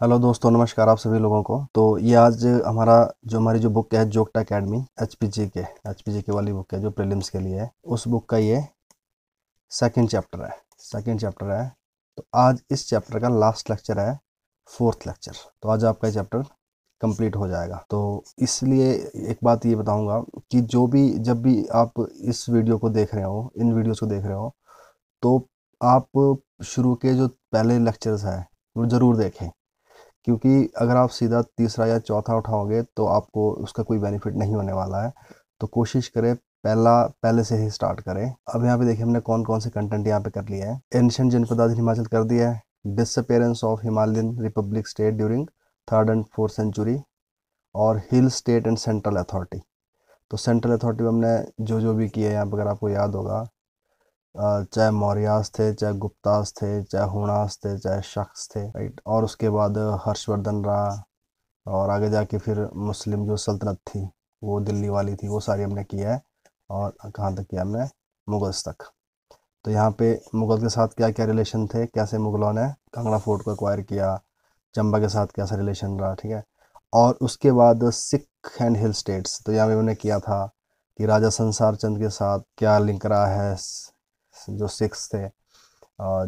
Hello दोस्तों, नमस्कार आप सभी लोगों को। तो ये आज हमारा जो हमारी जो बुक है जोकटा academy H K H K वाली बुक है, जो प्रीलिम्स के लिए है, उस बुक का ये सेकंड चैप्टर है सेकंड चैप्टर है। तो आज इस चैप्टर का लास्ट लेक्चर है फोर्थ लेक्चर तो आज आपका चैप्टर कंप्लीट हो जाएगा। तो इसलिए एक बात ये बताऊँगा कि जो भी, जब भी आप इस वीडियो को देख रहे हो, इन वीडियोस को देख रहे हो तो आप शुरू के जो पहले लेक्चर्स हैं, वो ज़रूर देखें। क्योंकि अगर आप सीधा तीसरा या चौथा उठाओगे तो आपको उसका कोई बेनिफिट नहीं होने वाला है। तो कोशिश करें, पहला, पहले से ही स्टार्ट करें। अब यहाँ पे देखिए, हमने कौन कौन से कंटेंट यहाँ पे कर लिया है। एंशियन जनपदाज हिमाचल कर दिया है। Disappearance of Himalayan republic state during third and fourth century और hill state and central authority तो सेंट्रल अथॉरिटी में हमने जो जो भी किया है, यहाँ पर अगर आपको याद होगा चाहे मौर्यास थे, चाहे गुप्तास थे, चाहे हुणास थे, चाहे शख्स थे राइट और उसके बाद हर्षवर्धन रहा और आगे जाके फिर मुस्लिम जो सल्तनत थी, वो दिल्ली वाली थी, वो सारी हमने किया है और कहाँ तक किया हमने? मुगल्स तक। तो यहाँ पे मुगल के साथ क्या क्या रिलेशन थे? कैसे मुगलों ने कांगड़ा फोर्ट को एक्वायर किया? चंबा के साथ कैसा रिलेशन रहा? ठीक है? और उसके बाद सिख एंड हिल स्टेट्स तो यहाँ पे मैंने किया था कि राजा संसार चंद के साथ क्या लिंक रहा है? जो सिक्स थे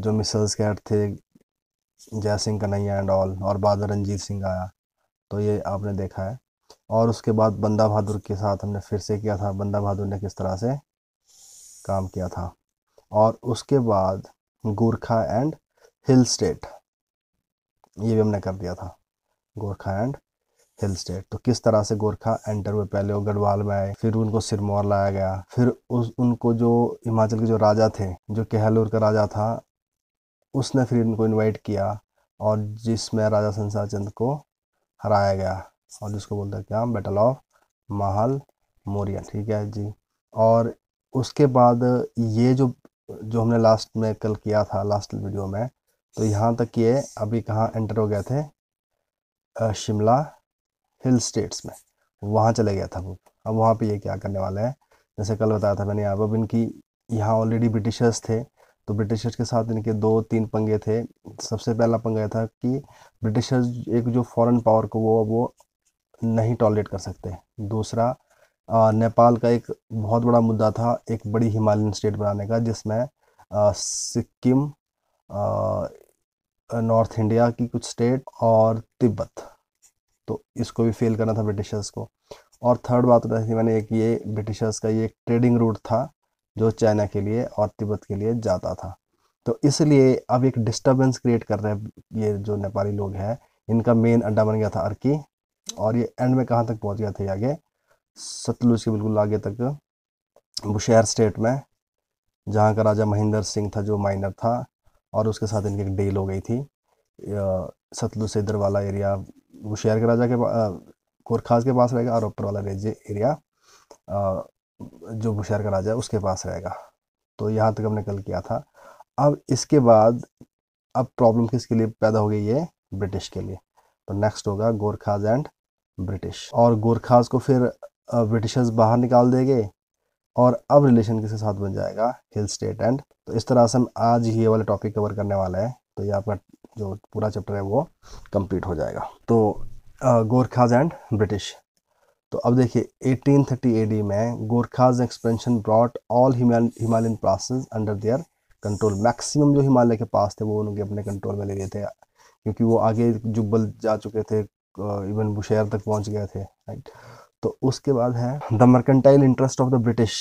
जो मिसल्स के हेड थे जय सिंह कन्हैया एंड ऑल और बाद रंजीत सिंह आया तो ये आपने देखा है। और उसके बाद बंदा बहादुर के साथ हमने फिर से किया था। बंदा बहादुर ने किस तरह से काम किया था? और उसके बाद गोरखा एंड हिल स्टेट ये भी हमने कर दिया था। Gorkha and hill state. तो किस तरह से गोरखा एंटर हुए? पहले वो गढ़वाल में आए, फिर उनको सिरमौर लाया गया, फिर उस, उनको जो हिमाचल के जो राजा थे, जो कहलूर का राजा था, उसने फिर इनको इनवाइट किया और जिसमें राजा संसार चंद को हराया गया और जिसको बोलते हैं क्या? बैटल ऑफ़ महल मोरिया ठीक है जी। और उसके बाद ये जो जो हमने लास्ट में कल किया था लास्ट वीडियो में तो यहाँ तक ये अभी कहाँ एंटर हो गए थे? शिमला हिल स्टेट्स में। वहाँ चले गया था वो। अब वहाँ पे ये क्या करने वाला है? जैसे कल बताया था मैंने यहाँ पर इनकी यहाँ ऑलरेडी ब्रिटिशर्स थे तो ब्रिटिशर्स के साथ इनके दो तीन पंगे थे। सबसे पहला पंगा था कि ब्रिटिशर्स एक जो फॉरेन पावर को वो वो नहीं टॉलरेट कर सकते। दूसरा नेपाल का एक बहुत बड़ा मुद्दा था, एक बड़ी हिमालयन स्टेट बनाने का, जिसमें सिक्किम नॉर्थ इंडिया की कुछ स्टेट और तिब्बत। तो इसको भी फेल करना था ब्रिटिशर्स को। और थर्ड बात बताई थी मैंने, एक ये ब्रिटिशर्स का ये एक ट्रेडिंग रूट था जो चाइना के लिए और तिब्बत के लिए जाता था। तो इसलिए अब एक डिस्टर्बेंस क्रिएट कर रहे हैं ये जो नेपाली लोग हैं, इनका मेन अड्डा बन गया था अर्की। और ये एंड में कहाँ तक पहुँच गया था आगे? सतलुज के बिल्कुल आगे तक बुशहर स्टेट में, जहाँ का राजा महेंद्र सिंह था जो माइनर था, और उसके साथ इनकी एक डील हो गई थी। सतलुज से इधर वाला एरिया वो शहर के राजा के गोरखास के पास रहेगा और ऊपर वाला रेजे एरिया जो बुशहर का राजा है, उसके पास रहेगा। तो यहाँ तक हमने कल किया था। अब इसके बाद, अब प्रॉब्लम किसके लिए पैदा हो गई है? ब्रिटिश के लिए। तो नेक्स्ट होगा गोरखाज एंड ब्रिटिश और गोरखाज को फिर ब्रिटिशर्स बाहर निकाल देंगे और अब रिलेशन किसके साथ बन जाएगा? हिल स्टेट एंड तो इस तरह से हम आज ही ये वाले टॉपिक कवर करने वाला है। तो ये आपका जो पूरा चैप्टर है वो कंप्लीट हो जाएगा। तो गोरखाज एंड ब्रिटिश तो अब देखिए 1830 एडी में Gorkhas expansion brought all Himalayan passes under their control maximum जो हिमालय के पास थे, वो उनके अपने कंट्रोल में ले लिए थे। क्योंकि वो आगे जुब्बल जा चुके थे इवन बुशहर तक पहुँच गए थे राइट तो उसके बाद है the mercantile interest of the British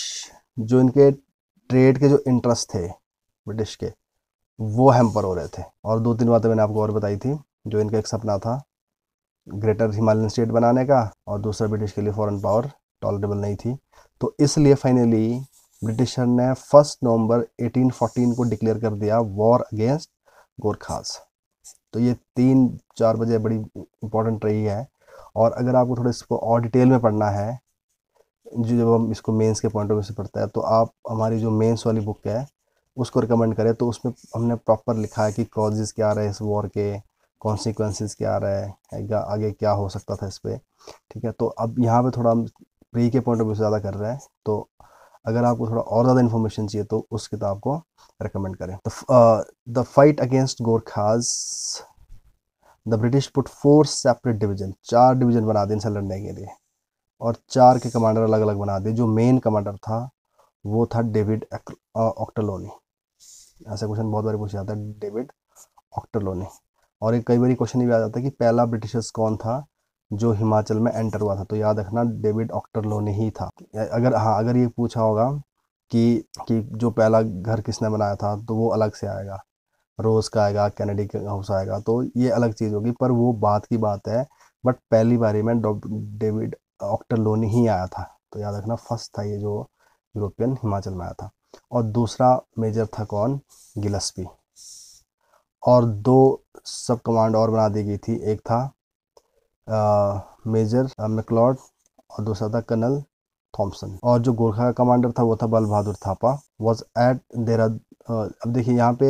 जो इनके ट्रेड के जो इंटरेस्ट थे ब्रिटिश के वो हैम्पर हो रहे थे। और दो तीन बातें मैंने आपको और बताई थी, जो इनका एक सपना था ग्रेटर हिमालयन स्टेट बनाने का और दूसरा ब्रिटिश के लिए फॉरेन पावर टॉलरेबल नहीं थी। तो इसलिए फाइनली ब्रिटिशर ने फ़र्स्ट नवंबर 1814 को डिक्लेयर कर दिया वॉर अगेंस्ट गोरखास तो ये तीन चार बजे बड़ी इंपॉर्टेंट रही है। और अगर आपको थोड़ा इसको और डिटेल में पढ़ना है, जो जब हम इसको मेंस के पॉइंट ऑफ़ व्यू से पढ़ते हैं तो आप, हमारी जो मेंस वाली बुक है उसको रिकमेंड करें तो उसमें हमने प्रॉपर लिखा है कि कॉजेज़ क्या रहे इस वॉर के कॉन्सिक्वेंसेस क्या रहे, है आगे क्या हो सकता था इस पर ठीक है? तो अब यहाँ पे थोड़ा हम प्री के पॉइंट ऑफ़ व्यू ज़्यादा कर रहे हैं तो अगर आपको थोड़ा और ज़्यादा इन्फॉर्मेशन चाहिए तो उस किताब को रिकमेंड करें। The fight against Gorkhas the British put four separate division चार डिवीज़न बना दिए इनसे लड़ने के लिए, और चार के कमांडर अलग अलग बना दिए, जो मेन कमांडर था, वो था डेविड ऑक्टलोनी ऐसा क्वेश्चन बहुत बार पूछा जाता है, डेविड ऑक्टलोनी और एक कई बार क्वेश्चन भी आ जाता है कि पहला ब्रिटिशर्स कौन था जो हिमाचल में एंटर हुआ था? तो याद रखना, डेविड ऑक्टरलोनी ही था। अगर हाँ अगर ये पूछा होगा कि कि जो पहला घर किसने बनाया था तो वो अलग से आएगा। रोज़ का आएगा, कैनेडी का हाउस आएगा तो ये अलग चीज़ होगी, पर वो बात की बात है, बट पहली बारी में डेविड ऑक्टर लोनी ही आया था। तो याद रखना, फ़र्स्ट था ये जो यूरोपियन हिमाचल में आया था। और दूसरा मेजर था कौन? गिलस्पी। और दो सब कमांड और बना दी गई थी। एक था आ, मेजर मैकलॉड और दूसरा था कर्नल थॉम्सन और जो गोरखा का कमांडर था वो था बल बहादुर थापा वॉज़ एट देरा अब देखिए यहाँ पे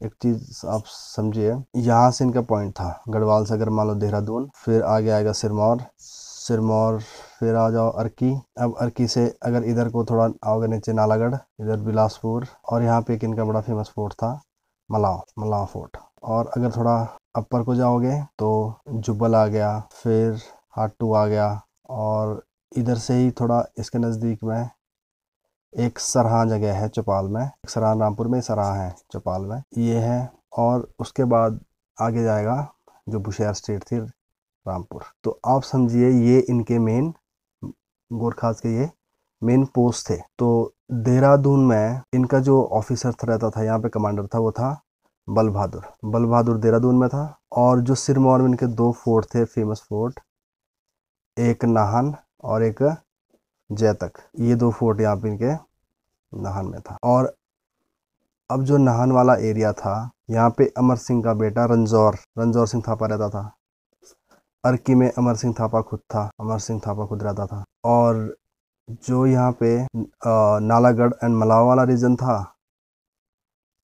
एक चीज़ आप समझिए। यहाँ से इनका पॉइंट था। गढ़वाल से अगर मान लो देहरादून फिर आगे आएगा सिरमौर। सिरमौर फिर आ जाओ अर्की। अब अर्की से अगर इधर को थोड़ा आओगे नीचे नालागढ़, इधर बिलासपुर, और यहाँ पे एक इनका बड़ा फ़ेमस फोर्ट था, मलाव मलाव फोर्ट और अगर थोड़ा अपर को जाओगे तो जुब्बल आ गया, फिर हाटू आ गया, और इधर से ही थोड़ा इसके नज़दीक में एक सरहा जगह है चौपाल में। सराह रामपुर में, सराह है चौपाल में। ये है, और उसके बाद आगे जाएगा जो बुशहर स्टेट थी रामपुर। तो आप समझिए ये इनके मेन गोरखास के ये मेन पोस्ट थे। तो देहरादून में इनका जो ऑफिसर रहता था, यहाँ पे कमांडर था, वो था बल बहादुर बल बहादुर देहरादून में था और जो सिरमौर में इनके दो फोर्ट थे फ़ेमस फोर्ट एक नाहन और एक जैतक। ये दो फोर्ट यहाँ पे इनके नाहन में था। और अब जो नाहन वाला एरिया था, यहाँ पे अमर सिंह का बेटा रंजौर रंजौर सिंह थापा रहता था। अर्की में अमर सिंह थापा खुद था, अमर सिंह थापा खुद रहता था। और जो यहाँ पे नालागढ़ एंड मलाव वाला रीजन था,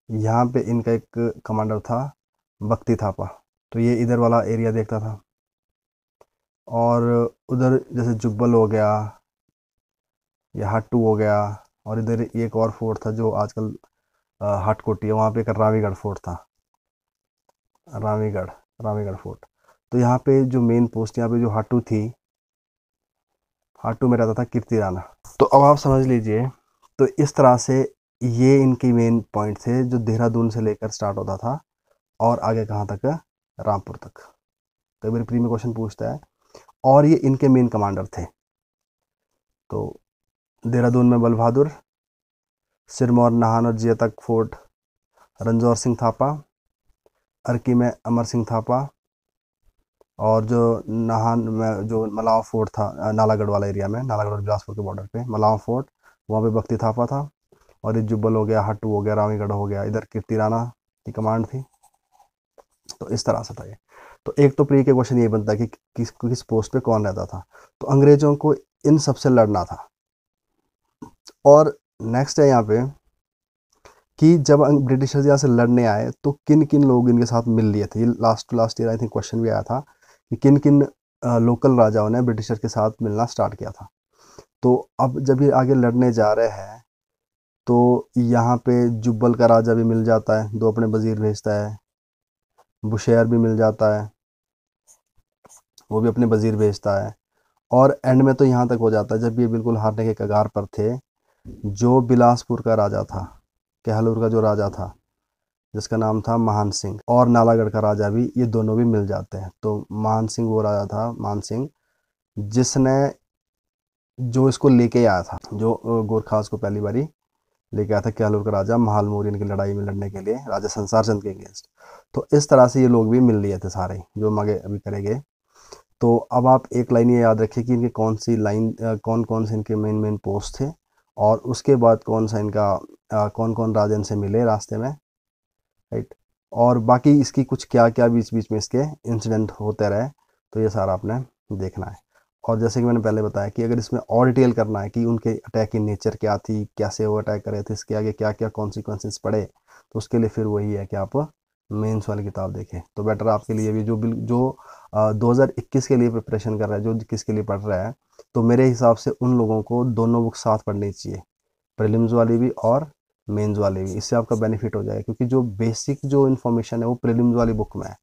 यहाँ पे इनका एक कमांडर था बख्ती थापा। तो ये इधर वाला एरिया देखता था। और उधर जैसे जुब्बल हो गया, या हट्टू हो गया, और इधर एक और फोर्ट था जो आजकल हाटकोटी है, वहाँ पे एक रावीगढ़ फोर्ट था। रावीगढ़ रामीगढ़ फोर्ट तो यहाँ पे जो मेन पोस्ट यहाँ पे जो हाटू थी हाटू में रहता था कीर्ति राणा। तो अब आप समझ लीजिए तो इस तरह से ये इनके मेन पॉइंट थे जो देहरादून से लेकर स्टार्ट होता था और आगे कहाँ तक? रामपुर तक। कई बार प्री में क्वेश्चन पूछता है। और ये इनके मेन कमांडर थे। तो देहरादून में बल बहादुर सिरमौर, नाहन और जिया तक फोर्ट रंजौर सिंह थापा, अर्की में अमर सिंह थापा और जो नाहन, में जो मलाव फोर्ट था नालागढ़ वाला एरिया में, नालागढ़ और बिलासपुर के बॉर्डर पे, मलाव फोर्ट, वहाँ पे बख्ती थापा था और जुब्बल हो गया, हट्टू हो गया रामीगढ़ हो गया, इधर कीर्ति राणा की कमांड थी। तो इस तरह से था ये। तो एक तो प्री के क्वेश्चन ये बनता है कि किस किस पोस्ट पे कौन रहता था। तो अंग्रेज़ों को इन सबसे लड़ना था। और नेक्स्ट है यहाँ पे कि जब ब्रिटिशर्स यहाँ से लड़ने आए तो किन किन लोग इनके साथ मिल लिए थे? ये last to last year I think question भी आया था। कि किन किन लोकल राजाओं ने ब्रिटिशर के साथ मिलना स्टार्ट किया था। तो अब जब ये आगे लड़ने जा रहे हैं तो यहाँ पे जुब्बल का राजा भी मिल जाता है, दो अपने वज़ीर भेजता है, बुशैर भी मिल जाता है, वो भी अपने वज़ीर भेजता है। और एंड में तो यहाँ तक हो जाता है, जब ये बिल्कुल हारने के कगार पर थे, जो बिलासपुर का राजा था, कहलूर का जो राजा था जिसका नाम था महान सिंह। और नालागढ़ का राजा भी, ये दोनों भी मिल जाते हैं। तो महान सिंह वो राजा था, महान सिंह, जिसने जो इसको लेके आया था, जो गोरखास को पहली बारी लेके आया था कहलूर का राजा महालमोरियन की लड़ाई में लड़ने के लिए, राजा संसार चंद के अगेंस्ट तो इस तरह से ये लोग भी मिल लिए थे सारे, जो हम आगे अभी करेंगे। तो अब आप एक लाइन ये याद रखिए कि इनके कौन सी लाइन कौन कौन से इनके मेन मेन पोस्ट थे, और उसके बाद कौन सा इनका कौन कौन राजन से मिले रास्ते में राइट और बाकी इसकी कुछ क्या क्या बीच बीच में इसके इंसिडेंट होते रहे तो ये सारा आपने देखना है। और जैसे कि मैंने पहले बताया कि अगर इसमें और डिटेल करना है कि उनके अटैक की नेचर क्या थी, कैसे वो अटैक करे थे, इसके आगे क्या क्या कॉन्सिक्वेंसेस पड़े तो उसके लिए फिर वही है कि आप मेंस वाली किताब देखें। तो बेटर आपके लिए भी जो बिल, जो दो हज़ार इक्कीस के लिए प्रिपरेशन कर रहा है, जो किसके लिए पढ़ रहा है तो मेरे हिसाब से उन लोगों को दोनों बुक साथ पढ़नी चाहिए। प्रिलिम्स वाली भी और मेंस वाले भी इससे आपका बेनिफिट हो जाएगा, क्योंकि जो बेसिक जो इन्फॉर्मेशन है वो प्रीलिम्स वाली बुक में है।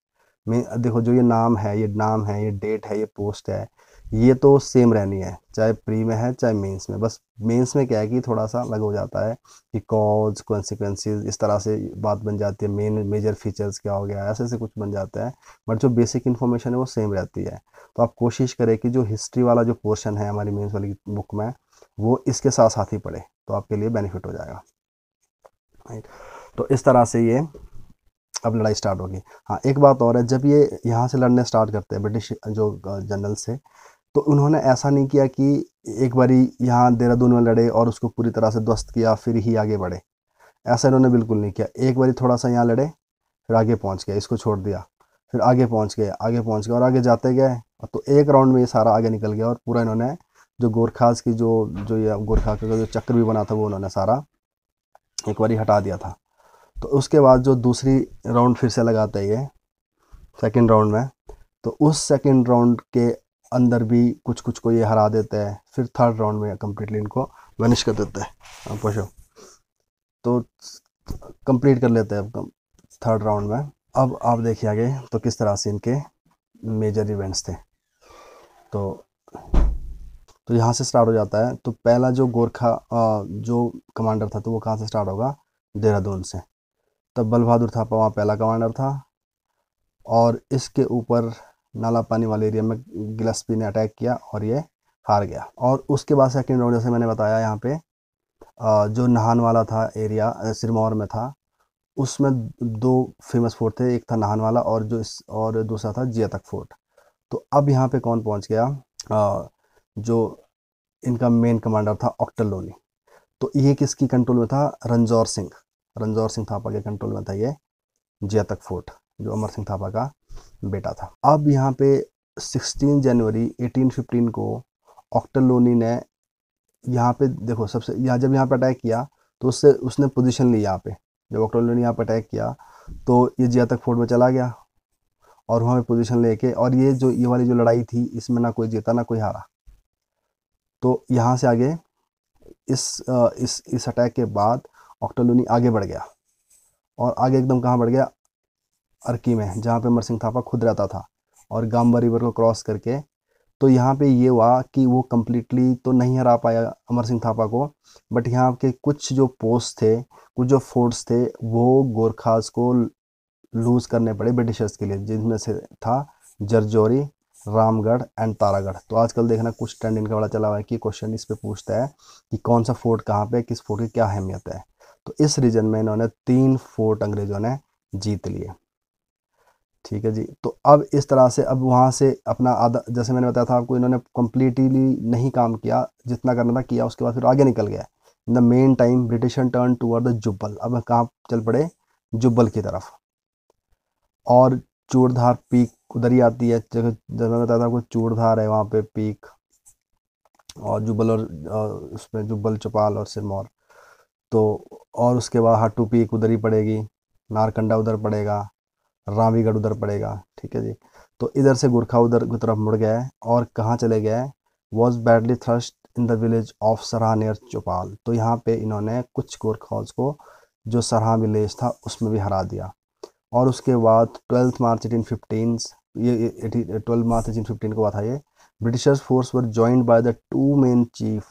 देखो जो ये नाम है, ये नाम है, ये डेट है, ये पोस्ट है, ये तो सेम रहनी है, चाहे प्री में है, चाहे मेंस में। बस मेंस में क्या है कि थोड़ा सा अलग हो जाता है कि कॉज कॉन्सिक्वेंसेज इस तरह से बात बन जाती है। मेन मेजर फीचर्स क्या हो गया, ऐसे ऐसे कुछ बन जाता है बट जो बेसिक इन्फॉर्मेशन है वो सेम रहती है। तो आप कोशिश करें कि जो हिस्ट्री वाला जो पोर्शन है हमारी मेन्स वाली बुक में, वो इसके साथ साथ ही पढ़े तो आपके लिए बेनिफिट हो जाएगा। राइट तो इस तरह से ये अब लड़ाई स्टार्ट होगी। हाँ एक बात और है, जब ये यहाँ से लड़ने स्टार्ट करते हैं, ब्रिटिश जो जनरल से तो उन्होंने ऐसा नहीं किया कि एक बारी यहाँ देहरादून में लड़े और उसको पूरी तरह से ध्वस्त किया, फिर ही आगे बढ़े। ऐसा इन्होंने बिल्कुल नहीं किया। एक बारी थोड़ा सा यहाँ लड़े, फिर आगे पहुँच गए, इसको छोड़ दिया, फिर आगे पहुँच गए, आगे पहुँच गए और आगे जाते गए। तो एक राउंड में ये सारा आगे निकल गया और पूरा इन्होंने जो गोरखाज की जो जो ये गोरखा का जो चक्र भी बना था, वो उन्होंने सारा एक बारी हटा दिया था। तो उसके बाद जो दूसरी राउंड फिर से लगाते हैं ये सेकेंड राउंड में तो उस सेकेंड राउंड के अंदर भी कुछ कुछ को ये हरा देते हैं। फिर थर्ड राउंड में कम्प्लीटली इनको वनिश कर देते हैं। पूछो। तो कंप्लीट कर लेते हैं थर्ड राउंड में। अब आप देखिए आगे तो किस तरह से इनके मेजर इवेंट्स थे। तो तो यहाँ से स्टार्ट हो जाता है। तो पहला जो गोरखा जो कमांडर था तो वो कहाँ से स्टार्ट होगा? देहरादून से। तब बल बहादुर थापा वहाँ पहला कमांडर था। और इसके ऊपर नाला पानी वाले एरिया में गिलस्पी ने अटैक किया और ये हार गया। और उसके बाद सेकेंड राउंड जैसे मैंने बताया यहाँ पे जो नहान वाला था एरिया सिरमौर में था, उसमें दो फ़ेमस फोर्ट थे। एक था नहान वाला और जो इस, और दूसरा था जिया तक फोर्ट तो अब यहाँ पे कौन पहुँच गया? जो इनका मेन कमांडर था ऑक्टर लोनी तो ये किसकी कंट्रोल में था? रंजौर सिंह रंजौर सिंह थापा के कंट्रोल में था ये जिया तक फोर्ट जो अमर सिंह थापा का बेटा था। अब यहाँ पे 16 जनवरी 1815 को ऑक्टर लोनी ने यहाँ पे देखो सबसे यहाँ जब यहाँ पे अटैक किया तो उससे, उसने पोजीशन ली यहाँ पे। जब ऑक्टर लोनी यहाँ पे अटैक किया तो ये जिया तक फोर्ट में चला गया और वहाँ पे पोजीशन लेके, और ये जो, ये वाली जो लड़ाई थी, इसमें ना कोई जीता, ना कोई हारा। तो यहाँ से आगे इस इस इस अटैक के बाद ऑक्टोलोनी आगे बढ़ गया। और आगे एकदम कहाँ बढ़ गया? अर्की में, जहाँ पे अमर सिंह थापा खुद रहता था और गाम्बा रिवर को क्रॉस करके। तो यहाँ पे ये हुआ कि वो कम्प्लीटली तो नहीं हरा पाया अमर सिंह थापा को बट यहाँ के कुछ जो पोस्ट थे, कुछ जो फोर्ट्स थे, वो गोरखास को लूज़ करने पड़े ब्रिटिशर्स के लिए, जिनमें से था जरजौरी रामगढ़ एंड तारागढ़। तो आजकल देखना कुछ ट्रेंड इनका बड़ा चला हुआ है कि क्वेश्चन इस पे पूछता है कि कौन सा फोर्ट कहाँ पे, किस फोर्ट की क्या अहमियत है। तो इस रीजन में इन्होंने तीन फोर्ट अंग्रेज़ों ने जीत लिए। ठीक है जी? तो अब इस तरह से, अब वहाँ से अपना आधा, जैसे मैंने बताया था आपको, इन्होंने कम्प्लीटली नहीं काम किया, जितना करना था किया, उसके बाद फिर आगे निकल गया। In the meantime British turn toward the Jubbal अब कहाँ चल पड़े? जुब्बल की तरफ़। और चूड़धार पीक उधर ही आती है। जगह मैं बताया था आपको चूड़धार है वहाँ पे पीक। और जुब्बल और उसमें जुब्बल चौपाल और सिरमौर। तो और उसके बाद हाटू पीक उधर ही पड़ेगी। नारकंडा उधर पड़ेगा। रामीगढ़ उधर पड़ेगा। ठीक है जी। तो इधर से गुरखा उधर की तरफ़ मुड़ गया और कहाँ चले गए was badly thrust in the village of Sarha near Chaupal तो यहाँ पे इन्होंने कुछ गोरखाज को जो सरहा विलेज था, उसमें भी हरा दिया। और उसके बाद ट्वेल्थ मार्च एटीन फिफ्टीन ये ट्वेल्व मार्च एटीन फिफ्टीन को बात है ये। Britishers force were joined by the two main chief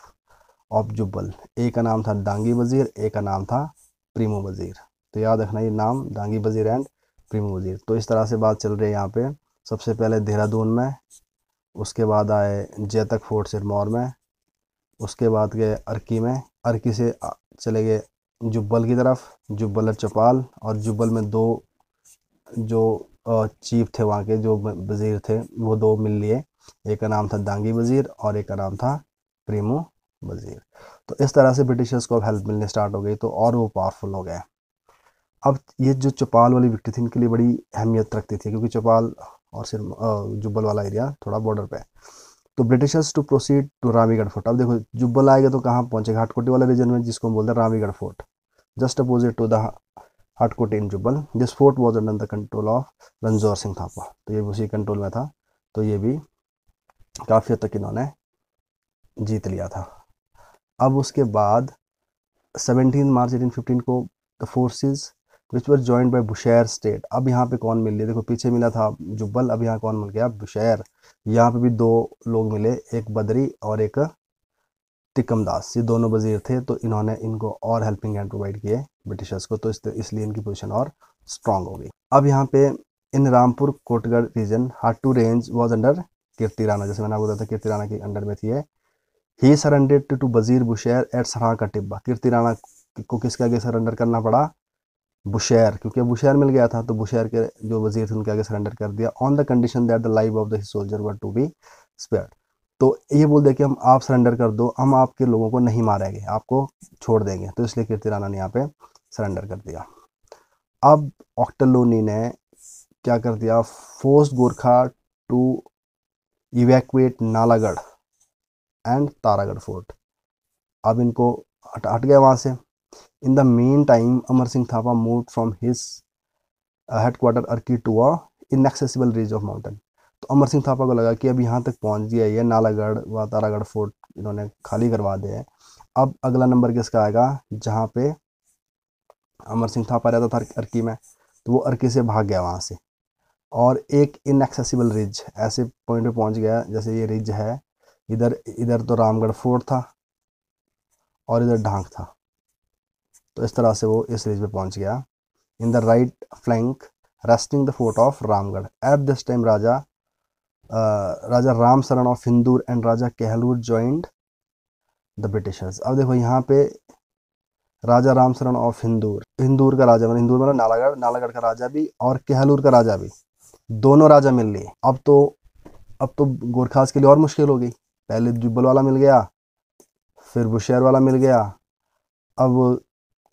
of Jubbal एक का नाम था डांगी वज़ीर, एक का नाम था प्रीमो वज़ीर। तो याद रखना ये नाम, डांगी वज़ीर एंड प्रीमो वज़ीर। तो इस तरह से बात चल रही है यहाँ पे। सबसे पहले देहरादून में, उसके बाद आए जैतक फोर्ट सिरमौर में, उसके बाद गए अर्की में। अर्की से चले गए जुब्बल की तरफ़, जुब्बल और चौपाल। और जुब्बल में दो जो चीफ थे वहाँ के, जो वज़ीर थे, वो दो मिल लिए। एक का नाम था दांगी वज़ीर और एक का नाम था प्रीमो वज़ीर। तो इस तरह से ब्रिटिशर्स को अब हेल्प मिलने स्टार्ट हो गई तो और वो पावरफुल हो गए। अब ये जो चौपाल वाली विक्टी थी, इनके लिए बड़ी अहमियत रखती थी, क्योंकि चौपाल और सिर जुब्बल वाला एरिया थोड़ा बॉर्डर पे है। तो Britishers to proceed to Ramigarh fort अब देखो, जुब्बल आएगा तो कहाँ पहुँचेगा? हाटकोटी वाला रीजन में जिसको हम बोलते हैं Ramigarh fort just opposite to the Hatkoti in Jubbal this fort was under the control of Ranjor Singh Thapa. तो ये भी उसी कंट्रोल में था। तो ये भी काफ़ी हद तक इन्होंने जीत लिया था। अब उसके बाद 17 मार्च 1815 को the forces which were joined by Bushahr state अब यहाँ पे कौन मिल है? देखो, पीछे मिला था जुब्बल, अब यहाँ कौन मिल गया? बुशैर यहाँ पे भी दो लोग मिले, एक बदरी और एक तिकमदास ये दोनों वज़ीर थे तो इन्होंने इनको और हेल्पिंग हैंड प्रोवाइड किए ब्रिटिशर्स को तो इस, इसलिए इनकी पोजीशन और स्ट्रांग हो गई। अब यहाँ पे in Rampur Kotgarh region Hatu range was under Kirti Rana जैसे मैंने आपको बताया था कीर्ति राणा के अंडर में थी ही सरेंडेड टू वज़ीर बुशैर एट सरा का टिब्बा कीर्ति राना को किसके आगे सरेंडर करना पड़ा? बुशैर क्योंकि बुशैर मिल गया था तो बुशैर के जो वज़ीर थे उनके आगे सरेंडर कर दिया। On the condition that the life of the soldier were to be spare तो ये बोल दे कि हम आप सरेंडर कर दो, हम आपके लोगों को नहीं मारेंगे, आपको छोड़ देंगे। तो इसलिए कीर्ति राणा ने यहाँ पे सरेंडर कर दिया। अब ऑक्टलोनी ने क्या कर दिया? Force Gorkha to evacuate Nalagarh and Taragarh fort अब इनको हट हट गया वहाँ से। In the meantime Amar Singh Thapa move from his headquarter Arki to a inaccessible range of mountain तो अमर सिंह थापा को लगा कि अब यहाँ तक पहुँच गया ये नालागढ़ व तारागढ़ फोर्ट इन्होंने खाली करवा दिया है। अब अगला नंबर किसका आएगा? जहाँ पे अमर सिंह थापा रहता था अर्की में तो वो अर्की से भाग गया वहाँ से। और एक इनएक्सेसिबल रिज ऐसे पॉइंट पे पहुँच गया जैसे ये रिज है। इधर इधर तो रामगढ़ फोर्ट था और इधर ढांक था। तो इस तरह से वो इस रिज पे पहुँच गया। In the right flank resting the fort of Ramgarh at this time Raja Raja Ram Sharan of Hindur and Raja Kahlur joined the Britishers अब देखो यहाँ पे राजा राम शरण ऑफ़ हिंदूर हिंदूर का राजा मतलब हिंदूर मतलब नालागढ़ नालागढ़ का राजा भी और कहलूर का राजा भी। दोनों राजा मिल लिए। अब तो अब तो गोरखास के लिए और मुश्किल हो गई। पहले जुब्बल वाला मिल गया, फिर बुशैर वाला मिल गया, अब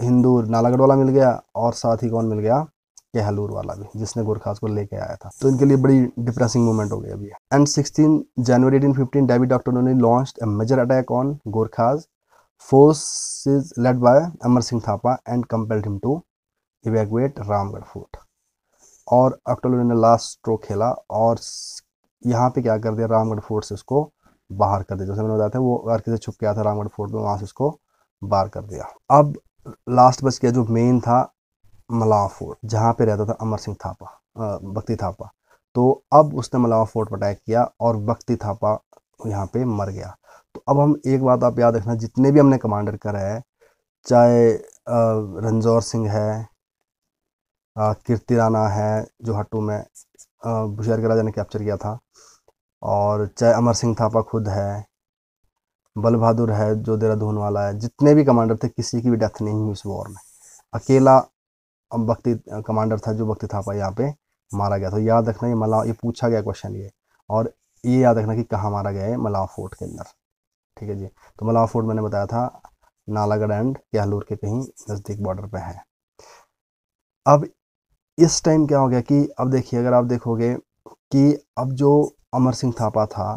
हिंदूर नालागढ़ वाला मिल गया और साथ ही कौन मिल गया? कहलूर वाला भी, जिसने गोरखास को लेके आया था। तो इनके लिए बड़ी डिप्रेसिंग मोमेंट हो गई अभी। And 16 January eighteen fifteen David doctor ने launch a major attack on Gorkhas forces led by Amar Singh Thapa and compelled him to evacuate Ramgarh fort और अक्टोबर ने लास्ट स्ट्रोक खेला और यहाँ पे क्या कर दिया? रामगढ़ फोर्ट से उसको बाहर कर दिया। जैसे मैंने बताया था, वो अर्की से छुप गया था रामगढ़ फोर्ट में, वहाँ से उसको बाहर कर दिया। अब लास्ट बच गया जो मेन था मलावा फोर्ट जहाँ पे रहता था अमर सिंह थापा बख्ती थापा। तो अब उसने मलावा फोर्ट पर अटैक किया और बख्ती थापा यहाँ पे मर गया। तो अब हम एक बात आप याद रखना, जितने भी हमने कमांडर करे है, चाहे रंजौर सिंह है कीर्ति राणा है, जो हट्टू में बुशहर के राजा ने कैप्चर किया था, और चाहे अमर सिंह थापा खुद है बल बहादुर है, जो देहरादून वाला है, जितने भी कमांडर थे, किसी की भी डेथ नहीं हुई उस वॉर में। अकेला भक्ति कमांडर था जो भक्ति थापा यहाँ पे मारा गया तो याद रखना ये मलाव, ये पूछा गया क्वेश्चन ये और ये याद रखना कि कहाँ मारा गया है मलाव फोर्ट के अंदर। ठीक है जी? तो मलाव फोर्ट मैंने बताया था, नालागढ़ एंड कहलूर के कहीं नज़दीक बॉर्डर पे है। अब इस टाइम क्या हो गया कि अब देखिए, अगर आप देखोगे कि अब जो अमर सिंह थापा था,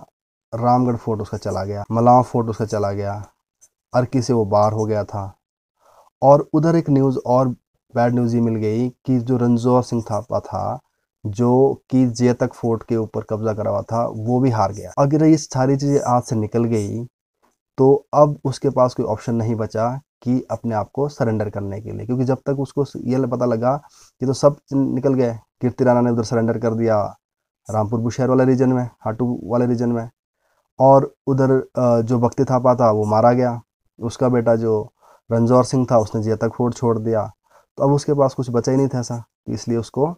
रामगढ़ फोर्ट उसका चला गया, मलाव फोर्ट उसका चला गया, अर्की से वो बाहर हो गया था और उधर एक न्यूज़ और बैड न्यूज़ ये मिल गई कि जो रंजौर सिंह थापा था, जो कि जेतक फोर्ट के ऊपर कब्जा करा हुआ था, वो भी हार गया। अगर ये सारी चीज़ें हाथ से निकल गई तो अब उसके पास कोई ऑप्शन नहीं बचा कि अपने आप को सरेंडर करने के लिए। क्योंकि जब तक उसको ये पता लगा कि तो सब निकल गए। कीर्ति राणा ने उधर सरेंडर कर दिया रामपुर बुशहर वाले रीजन में, हाटू वाले रीजन में। और उधर जो भक्ति थापा था, वो मारा गया। उसका बेटा जो रंजौर सिंह था, उसने जिया तक फोर्ट छोड़ दिया। अब उसके पास कुछ बचा ही नहीं था ऐसा, इसलिए उसको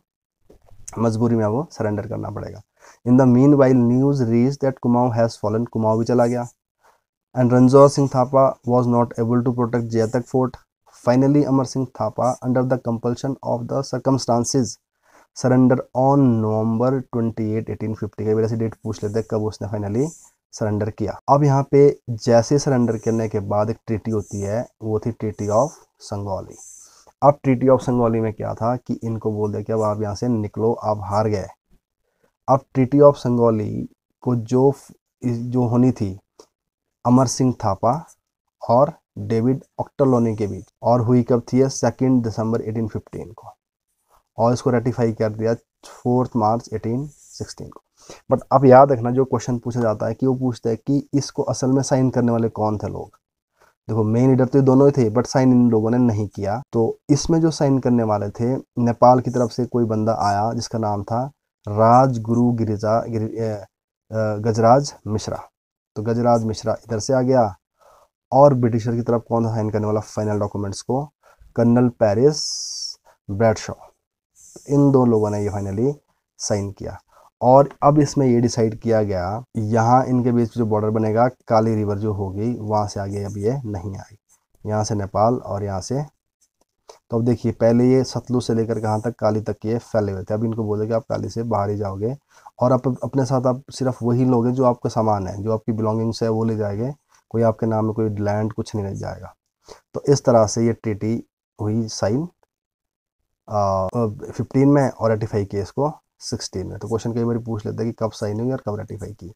मजबूरी में वो सरेंडर करना पड़ेगा। In the meanwhile news reached that Kumaon has fallen Kumaon भी चला गया। And Ranjor Singh Thapa was not able to protect Jaithak fort finally Amar Singh Thapa under the compulsion of the circumstances surrender on November 28 1850 कई बार ऐसी date पूछ लेते हैं कब उसने फाइनली सरेंडर किया। अब यहाँ पे जैसे सरेंडर करने के बाद एक ट्रीटी होती है, वो थी ट्रीटी ऑफ़ संगौली अब ट्रीटी ऑफ़ संगौली में क्या था कि इनको बोल दिया कि अब आप यहाँ से निकलो, आप हार गए। अब ट्रीटी ऑफ़ संगौली को जो जो होनी थी, अमर सिंह थापा और डेविड ऑक्टलोनी के बीच, और हुई कब थी सेकेंड दिसंबर 1815 को। और इसको रेटिफाई कर दिया फोर्थ मार्च 1816 को। बट अब याद रखना, जो क्वेश्चन पूछा जाता है कि वो पूछता है कि इसको असल में साइन करने वाले कौन थे लोग? देखो मेन लीडर तो दोनों ही थे बट साइन इन लोगों ने नहीं किया। तो इसमें जो साइन करने वाले थे नेपाल की तरफ़ से कोई बंदा आया जिसका नाम था राजगुरु गिरिजा गिर, गजराज मिश्रा। तो गजराज मिश्रा इधर से आ गया और ब्रिटिशर की तरफ़ कौन साइन करने वाला? फाइनल डॉक्यूमेंट्स को कर्नल पेरिस ब्रैडशॉ। इन दो लोगों ने ये फाइनली साइन किया। और अब इसमें ये डिसाइड किया गया, यहाँ इनके बीच जो बॉर्डर बनेगा, काली रिवर जो होगी, वहाँ से आगे अब ये नहीं आएगी। यहाँ से नेपाल और यहाँ से तो अब देखिए, पहले ये सतलुज से लेकर कहाँ तक, काली तक ये फैले हुए थे। अब इनको बोले कि आप काली से बाहर ही जाओगे और आप अपने साथ आप सिर्फ़ वही लोगे जो आपका सामान है, जो आपकी बिलोंगिंग्स है, वो ले जाएँगे। कोई आपके नाम में कोई लैंड कुछ नहीं ले जाएगा। तो इस तरह से ये ट्रीटी हुई साइन फिफ्टीन में और रेटिफाई किया इसको। सिक्सटीन में। तो क्वेश्चन कई बार पूछ लेते हैं कि कब साइन हुई और कब रेटिफाई की।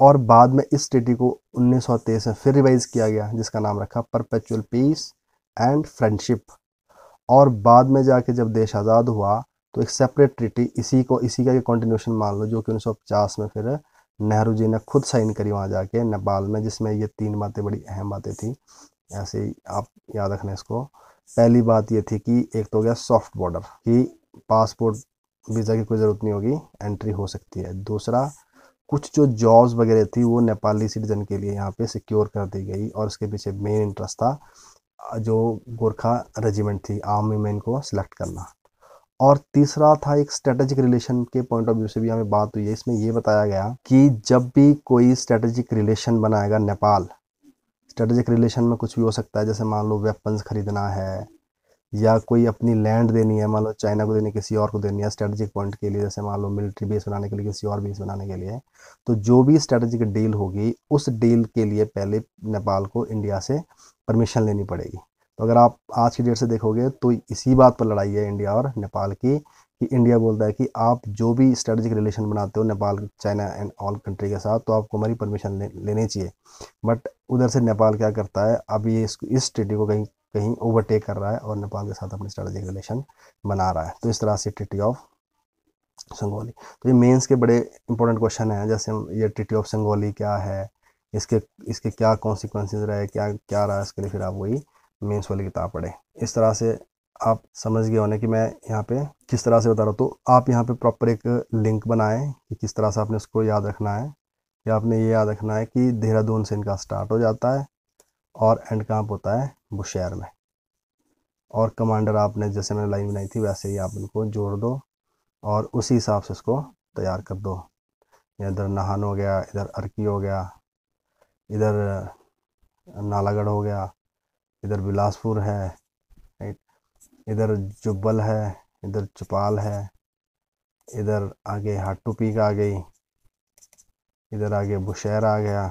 और बाद में इस ट्रीटी को उन्नीस सौ तेईस में फिर रिवाइज किया गया, जिसका नाम रखा परपेचुअल पीस एंड फ्रेंडशिप और बाद में जाके जब देश आज़ाद हुआ तो एक सेपरेट ट्रीटी इसी को, इसी का कंटिन्यूशन मान लो, जो कि उन्नीस सौ पचास में फिर नेहरू जी ने खुद साइन करी वहाँ जाके, नेपाल में, जिसमें ये तीन बातें बड़ी अहम बातें थी। ऐसे ही आप याद रखना इसको। पहली बात ये थी कि एक तो हो गया सॉफ्ट बॉर्डर कि पासपोर्ट वीज़ा की कोई ज़रूरत नहीं होगी एंट्री हो सकती है। दूसरा, कुछ जो जॉब्स वगैरह थी, वो नेपाली सिटीज़न के लिए यहाँ पे सिक्योर कर दी गई और उसके पीछे मेन इंटरेस्ट था, जो गोरखा रेजिमेंट थी आर्मी में इनको सिलेक्ट करना। और तीसरा था एक स्ट्रेटेजिक रिलेशन के पॉइंट ऑफ़ व्यू से भी हमें बात हुई है। इसमें ये बताया गया कि जब भी कोई स्ट्रेटेजिक रिलेशन बनाएगा नेपाल स्ट्रेटेजिक रिलेशन में कुछ भी हो सकता है, जैसे मान लो वेपन्स खरीदना है या कोई अपनी लैंड देनी है मान लो चाइना को देनी किसी और को देनी है स्ट्रेटजिक पॉइंट के लिए जैसे मान लो मिलिट्री बेस बनाने के लिए किसी और बेस बनाने के लिए तो जो भी स्ट्रेटजिक डील होगी उस डील के लिए पहले नेपाल को इंडिया से परमिशन लेनी पड़ेगी। तो अगर आप आज की डेट से देखोगे तो इसी बात पर लड़ाई है इंडिया और नेपाल की कि इंडिया बोलता है कि आप जो भी स्ट्रेटजिक रिलेशन बनाते हो Nepal China and all country के साथ तो आपको हमारी परमिशन ले, लेनी चाहिए। बट उधर से नेपाल क्या करता है अभी ये इस, इस ट्रीटी को कहीं कहीं ओवरटेक कर रहा है और नेपाल के साथ अपनी स्ट्रेटेजिक रिलेशन बना रहा है। तो इस तरह से ट्रिटी ऑफ़ संगोली तो ये मेंस के बड़े इंपॉर्टेंट क्वेश्चन हैं, जैसे ये ट्रिटी ऑफ़ संगोली क्या है, इसके इसके क्या कॉन्सिक्वेंसेज रहे, क्या क्या रहा इसके लिए फिर आप वही मेंस वाली किताब पढ़ें। इस तरह से आप समझ गए होने कि मैं यहाँ पे किस तरह से बता रहा हूँ। तो आप यहाँ पे प्रॉपर एक लिंक बनाएँ कि किस तरह से आपने उसको याद रखना है। कि आपने ये याद रखना है कि देहरादून से इनका स्टार्ट हो जाता है। और एंड कहाँ होता है बुशहर में। और कमांडर आपने जैसे मैंने लाइन बनाई थी, वैसे ही आप इनको जोड़ दो और उसी हिसाब से इसको तैयार कर दो। इधर नाहन हो गया, इधर अर्की हो गया, इधर नालागढ़ हो गया, इधर बिलासपुर है इधर जुब्बल है, इधर चौपाल है, इधर आगे हाटू पीक आ गई, इधर आगे बुशहर आ गया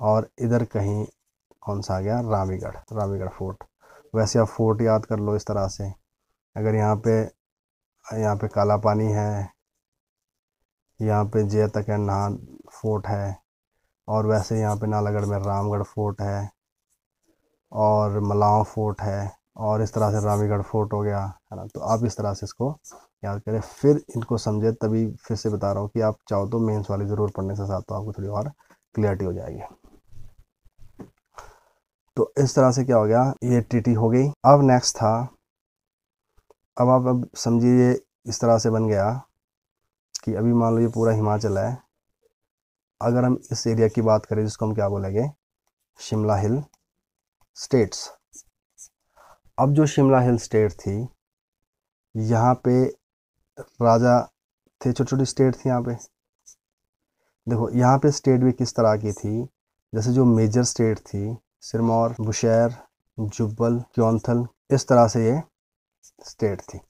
और इधर कहीं कौन सा आ गया? रामीगढ़ रामीगढ़ फोर्ट। वैसे आप फोर्ट याद कर लो इस तरह से। अगर यहाँ पे यहाँ पे काला पानी है, यहाँ पे जय तक नान फोर्ट है, और वैसे यहाँ पे नालागढ़ में रामगढ़ फोर्ट है, और मलाव फोर्ट है, और इस तरह से रामीगढ़ फोर्ट हो गया, है ना? तो आप इस तरह से इसको याद करें। फिर इनको समझे, तभी फिर से बता रहा हूँ कि आप चाहो तो मेंस वाली ज़रूर पढ़ने से साथ तो आपको थोड़ी और क्लियरिटी हो जाएगी। तो इस तरह से क्या हो गया? ये टीटी हो गई। अब नेक्स्ट था। अब आप अब समझिए इस तरह से बन गया कि अभी मान लो ये पूरा हिमाचल है। अगर हम इस एरिया की बात करें जिसको हम क्या बोलेंगे? शिमला हिल स्टेट्स अब जो शिमला हिल स्टेट थी, यहाँ पे राजा थे छोटी छोटी स्टेट थी यहाँ पे। देखो, यहाँ पे स्टेट भी किस तरह की थी? जैसे जो मेजर स्टेट थी सिरमौर, बुशैर, जुब्बल, क्योंथल, इस तरह से ये स्टेट थी।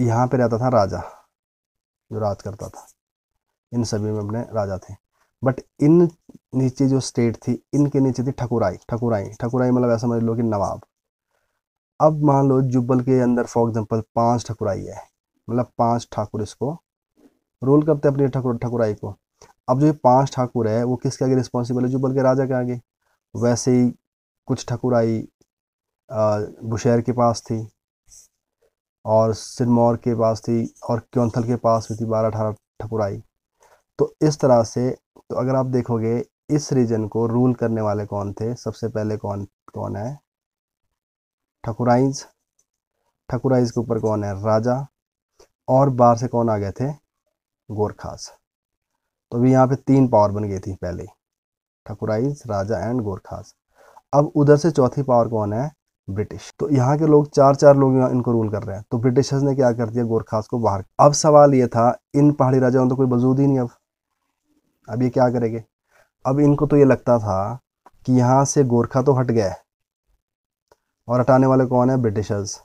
यहाँ पे रहता था राजा, जो राज करता था। इन सभी में अपने राजा थे। बट इन नीचे जो स्टेट थी, इनके नीचे थी ठकुराई। ठकुराई ठकुराई मतलब ऐसा समझ लो कि नवाब। अब मान लो जुब्बल के अंदर फॉर एग्जांपल पाँच ठकुराई है। मतलब पाँच ठाकुर इसको रोल करते हैं अपनी ठकुर, ठकुराई को। अब जो ये पाँच ठाकुर है, वो किसके आगे रिस्पॉन्सिबल है? जुब्बल के राजा के आगे। वैसे ही कुछ ठकुराई बुशैर के पास थी और सिरमौर के पास थी और क्योंथल के पास भी थी बारह अठारह ठकुराई। तो इस तरह से तो अगर आप देखोगे, इस रीजन को रूल करने वाले कौन थे? सबसे पहले कौन कौन है? ठकुराइज ठकुराइज के ऊपर कौन है? राजा। और बाहर से कौन आ गए थे? गोरखास। तो अभी यहाँ पे तीन पावर बन गई थी पहले ठकुराइज राजा एंड गोरखास। अब उधर से चौथी पावर कौन है? ब्रिटिश। तो यहाँ के लोग चार चार लोग इनको रूल कर रहे हैं। तो ब्रिटिशर्स ने क्या कर दिया? गोरखास को बाहर अब सवाल ये था, इन पहाड़ी राजाओं तो कोई वजूद ही नहीं अब। अब ये क्या करेंगे? अब इनको तो ये लगता था कि यहाँ से गोरखा तो हट गया और हटाने वाले कौन है? ब्रिटिशर्स।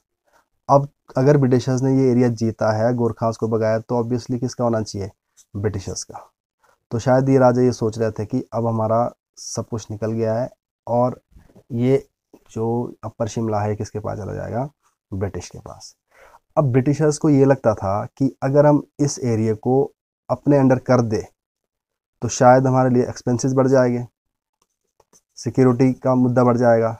अब अगर ब्रिटिशर्स ने ये एरिया जीता है, गोरखास को बगाया तो ऑब्वियसली किसका होना चाहिए? ब्रिटिशर्स का। तो शायद ये राजा ये सोच रहे थे कि अब हमारा सब कुछ निकल गया है और ये जो अपर शिमला है, किसके पास चला जाएगा? ब्रिटिश के पास। अब ब्रिटिशर्स को ये लगता था कि अगर हम इस एरिया को अपने अंडर कर दे तो शायद हमारे लिए एक्सपेंसेस बढ़ जाएँगे सिक्योरिटी का मुद्दा बढ़ जाएगा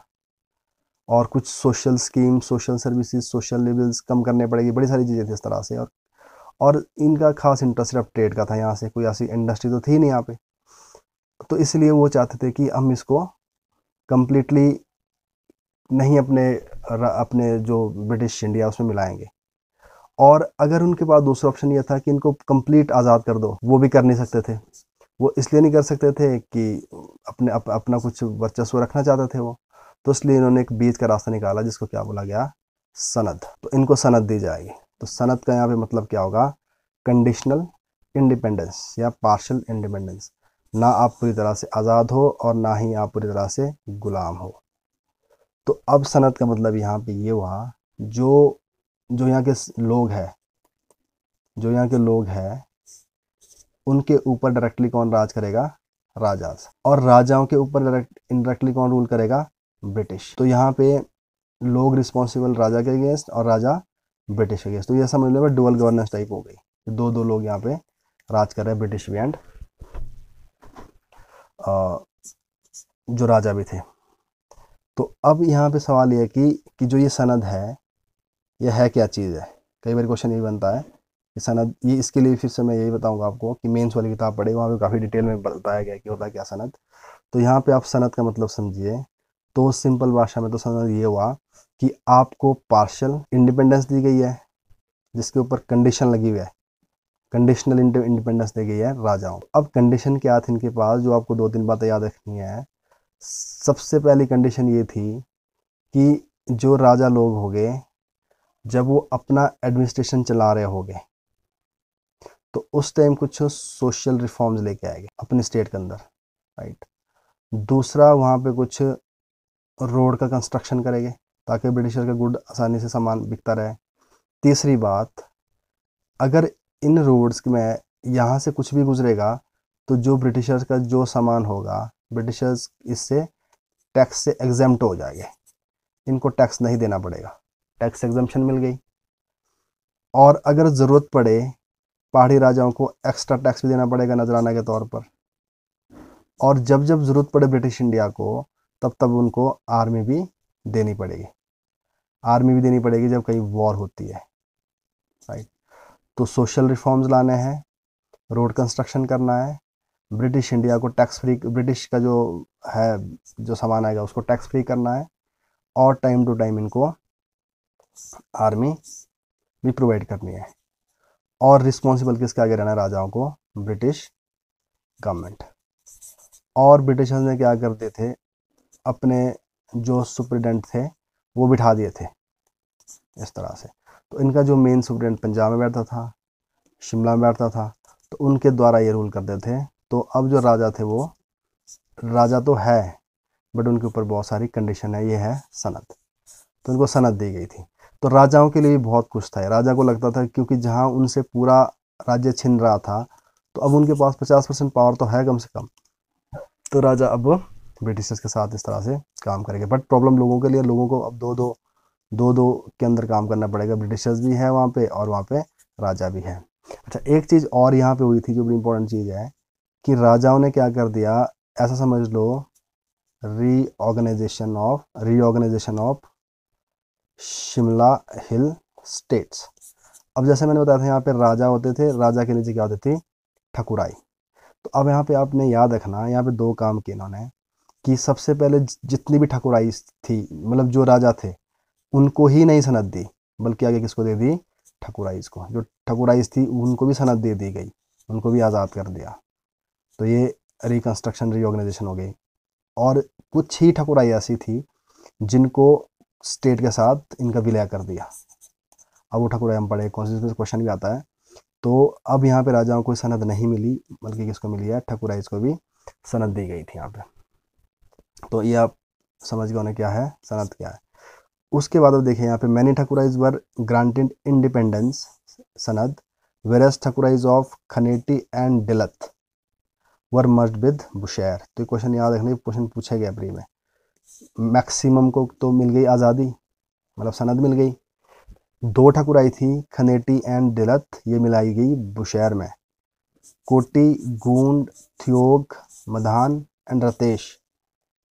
और कुछ social scheme social services social levels कम करने पड़ेगी, बड़ी सारी चीज़ें थी इस तरह से और और इनका खास इंटरेस्ट सिर्फ़ ट्रेड का था यहाँ से कोई ऐसी इंडस्ट्री तो थी नहीं यहाँ पे। तो इसलिए वो चाहते थे कि हम इसको कम्प्लीटली नहीं अपने अपने जो ब्रिटिश इंडिया उसमें मिलाएँगे। और अगर उनके पास दूसरा ऑप्शन ये था कि इनको कंप्लीट आज़ाद कर दो वो भी कर नहीं सकते थे। वो इसलिए नहीं कर सकते थे कि अपने अप, अपना कुछ वर्चस्व रखना चाहते थे वो। तो इसलिए इन्होंने एक बीच का रास्ता निकाला जिसको क्या बोला गया? सनद। तो इनको सनद दी जाएगी। तो सनत का यहाँ पे मतलब क्या होगा? कंडीशनल इंडिपेंडेंस या पार्शल इंडिपेंडेंस ना आप पूरी तरह से आज़ाद हो और ना ही आप पूरी तरह से गुलाम हो। तो अब सनत का मतलब यहाँ पे ये हुआ, जो जो यहाँ के लोग हैं, जो यहाँ के लोग हैं, उनके ऊपर डायरेक्टली कौन राज करेगा? राजा। और राजाओं के ऊपर डायरेक्ट इनडायरेक्टली कौन रूल करेगा? ब्रिटिश। तो यहाँ पे लोग रिस्पॉन्सिबल राजा के अगेंस्ट और राजा ब्रिटिश अगेंस्ट तो ये समझ लो डुअल गवर्नेंस टाइप हो गई। दो दो लोग यहाँ पे राज कर रहे हैं ब्रिटिश भी एंड जो राजा भी थे। तो अब यहाँ पे सवाल ये कि कि जो ये सनद है यह है क्या चीज़ है? कई बार क्वेश्चन ये बनता है कि सनद, ये इसके लिए फिर से मैं यही बताऊँगा आपको कि मेंस वाली किताब पढ़े, वहाँ पे काफ़ी डिटेल में बताया गया कि होता है, क्या सनद। तो यहाँ पे आप सनद का मतलब समझिए तो सिंपल भाषा में तो सनद ये हुआ कि आपको पार्शल इंडिपेंडेंस दी गई है, जिसके ऊपर कंडीशन लगी हुई है। कंडीशनल इंडिपेंडेंस दी गई है राजाओं। अब कंडीशन क्या थी इनके पास, जो आपको दो तीन बातें याद रखनी है? सबसे पहली कंडीशन ये थी कि जो राजा लोग हो गए जब वो अपना एडमिनिस्ट्रेशन चला रहे हो गए तो उस टाइम कुछ सोशल रिफॉर्म्स लेके आएँगे अपने स्टेट के अंदर राइट दूसरा, वहाँ पे कुछ रोड का कंस्ट्रक्शन करेंगे ताकि ब्रिटिशर का गुड आसानी से सामान बिकता रहे। तीसरी बात, अगर इन रोड्स में यहाँ से कुछ भी गुजरेगा तो जो ब्रिटिशर्स का जो सामान होगा ब्रिटिशर्स इससे टैक्स से एग्जाम्ट हो जाएँगे। इनको टैक्स नहीं देना पड़ेगा। टैक्स एग्जामेशन मिल गई। और अगर ज़रूरत पड़े, पहाड़ी राजाओं को एक्स्ट्रा टैक्स भी देना पड़ेगा नजराना के तौर पर। और जब जब ज़रूरत पड़े ब्रिटिश इंडिया को तब तब उनको आर्मी भी देनी पड़ेगी। आर्मी भी देनी पड़ेगी जब कहीं वॉर होती है राइट तो सोशल रिफॉर्म्स लाने हैं रोड कंस्ट्रक्शन करना है ब्रिटिश इंडिया को टैक्स फ्री ब्रिटिश का जो है, जो सामान आएगा उसको टैक्स फ्री करना है और टाइम टू टाइम इनको आर्मी भी प्रोवाइड करनी है। और रिस्पॉन्सिबल किसके आगे रहना है? राजाओं को ब्रिटिश गवर्नमेंट और ब्रिटिशर्स ने क्या करते थे? अपने जो सुप्रिटेंडेंट थे, वो बिठा दिए थे। इस तरह से। तो इनका जो मेन सुप्रिटेंडेंट पंजाब में बैठता था, शिमला में बैठता था तो उनके द्वारा ये रूल करते थे। तो अब जो राजा थे वो, राजा तो है बट उनके ऊपर बहुत सारी कंडीशन है। ये है सनत तो उनको सनत दी गई थी। तो राजाओं के लिए भी बहुत कुछ था। राजा को लगता था क्योंकि जहाँ उनसे पूरा राज्य छिन रहा था तो अब उनके पास पचास परसेंट पावर तो है कम से कम। तो राजा अब ब्रिटिशर्स के साथ इस तरह से काम करेंगे। बट प्रॉब्लम लोगों के लिए, लोगों को अब दो दो दो दो के अंदर काम करना पड़ेगा। ब्रिटिशर्स भी है वहाँ पे और वहाँ पे राजा भी है। अच्छा एक चीज़ और यहाँ पे हुई थी जो बड़ी इंपॉर्टेंट चीज़ है कि राजाओं ने क्या कर दिया, ऐसा समझ लो reorganization of reorganization of Shimla hill states अब जैसे मैंने बताया था, यहाँ पे राजा होते थे, राजा के नीचे क्या होती थी? ठकुराई। तो अब यहाँ पे आपने याद रखना, यहाँ पे दो काम किए इन्होंने। कि सबसे पहले जितनी भी ठकुराई थी मतलब जो राजा थे, उनको ही नहीं सनद दी, बल्कि आगे किसको दे दी? ठकुराइज को। जो ठकुराइज थी, उनको भी सनद दे दी गई, उनको भी आज़ाद कर दिया। तो ये रिकन्स्ट्रक्शन रीऑर्गेनाइजेशन हो गई। और कुछ ही ठकुराई ऐसी थी, जिनको स्टेट के साथ इनका विलय कर दिया। अब वो ठकुराई हम पढ़े कॉन्स्टिट्यूशन क्वेश्चन भी आता है। तो अब यहाँ पे राजाओं को सनद नहीं मिली, बल्कि किसको मिली है? ठकुराइज को भी सनद दी गई थी यहाँ पे। तो ये आप समझ गए क्या है सनत क्या है। उसके बाद अब देखिए यहाँ पे, many thakurais were granted independence sanad whereas thakurais of Khaneti and Delath were merge with Bushahr तो ये क्वेश्चन याद रखने क्वेश्चन पूछा गया प्री में। मैक्सिमम को तो मिल गई आज़ादी मतलब सनद मिल गई। दो ठकुराई थी खनेटी एंड दिलत ये मिलाई गई बुशैर में। कोटी, गूंड, थ्योग, मधान एंड रतेश।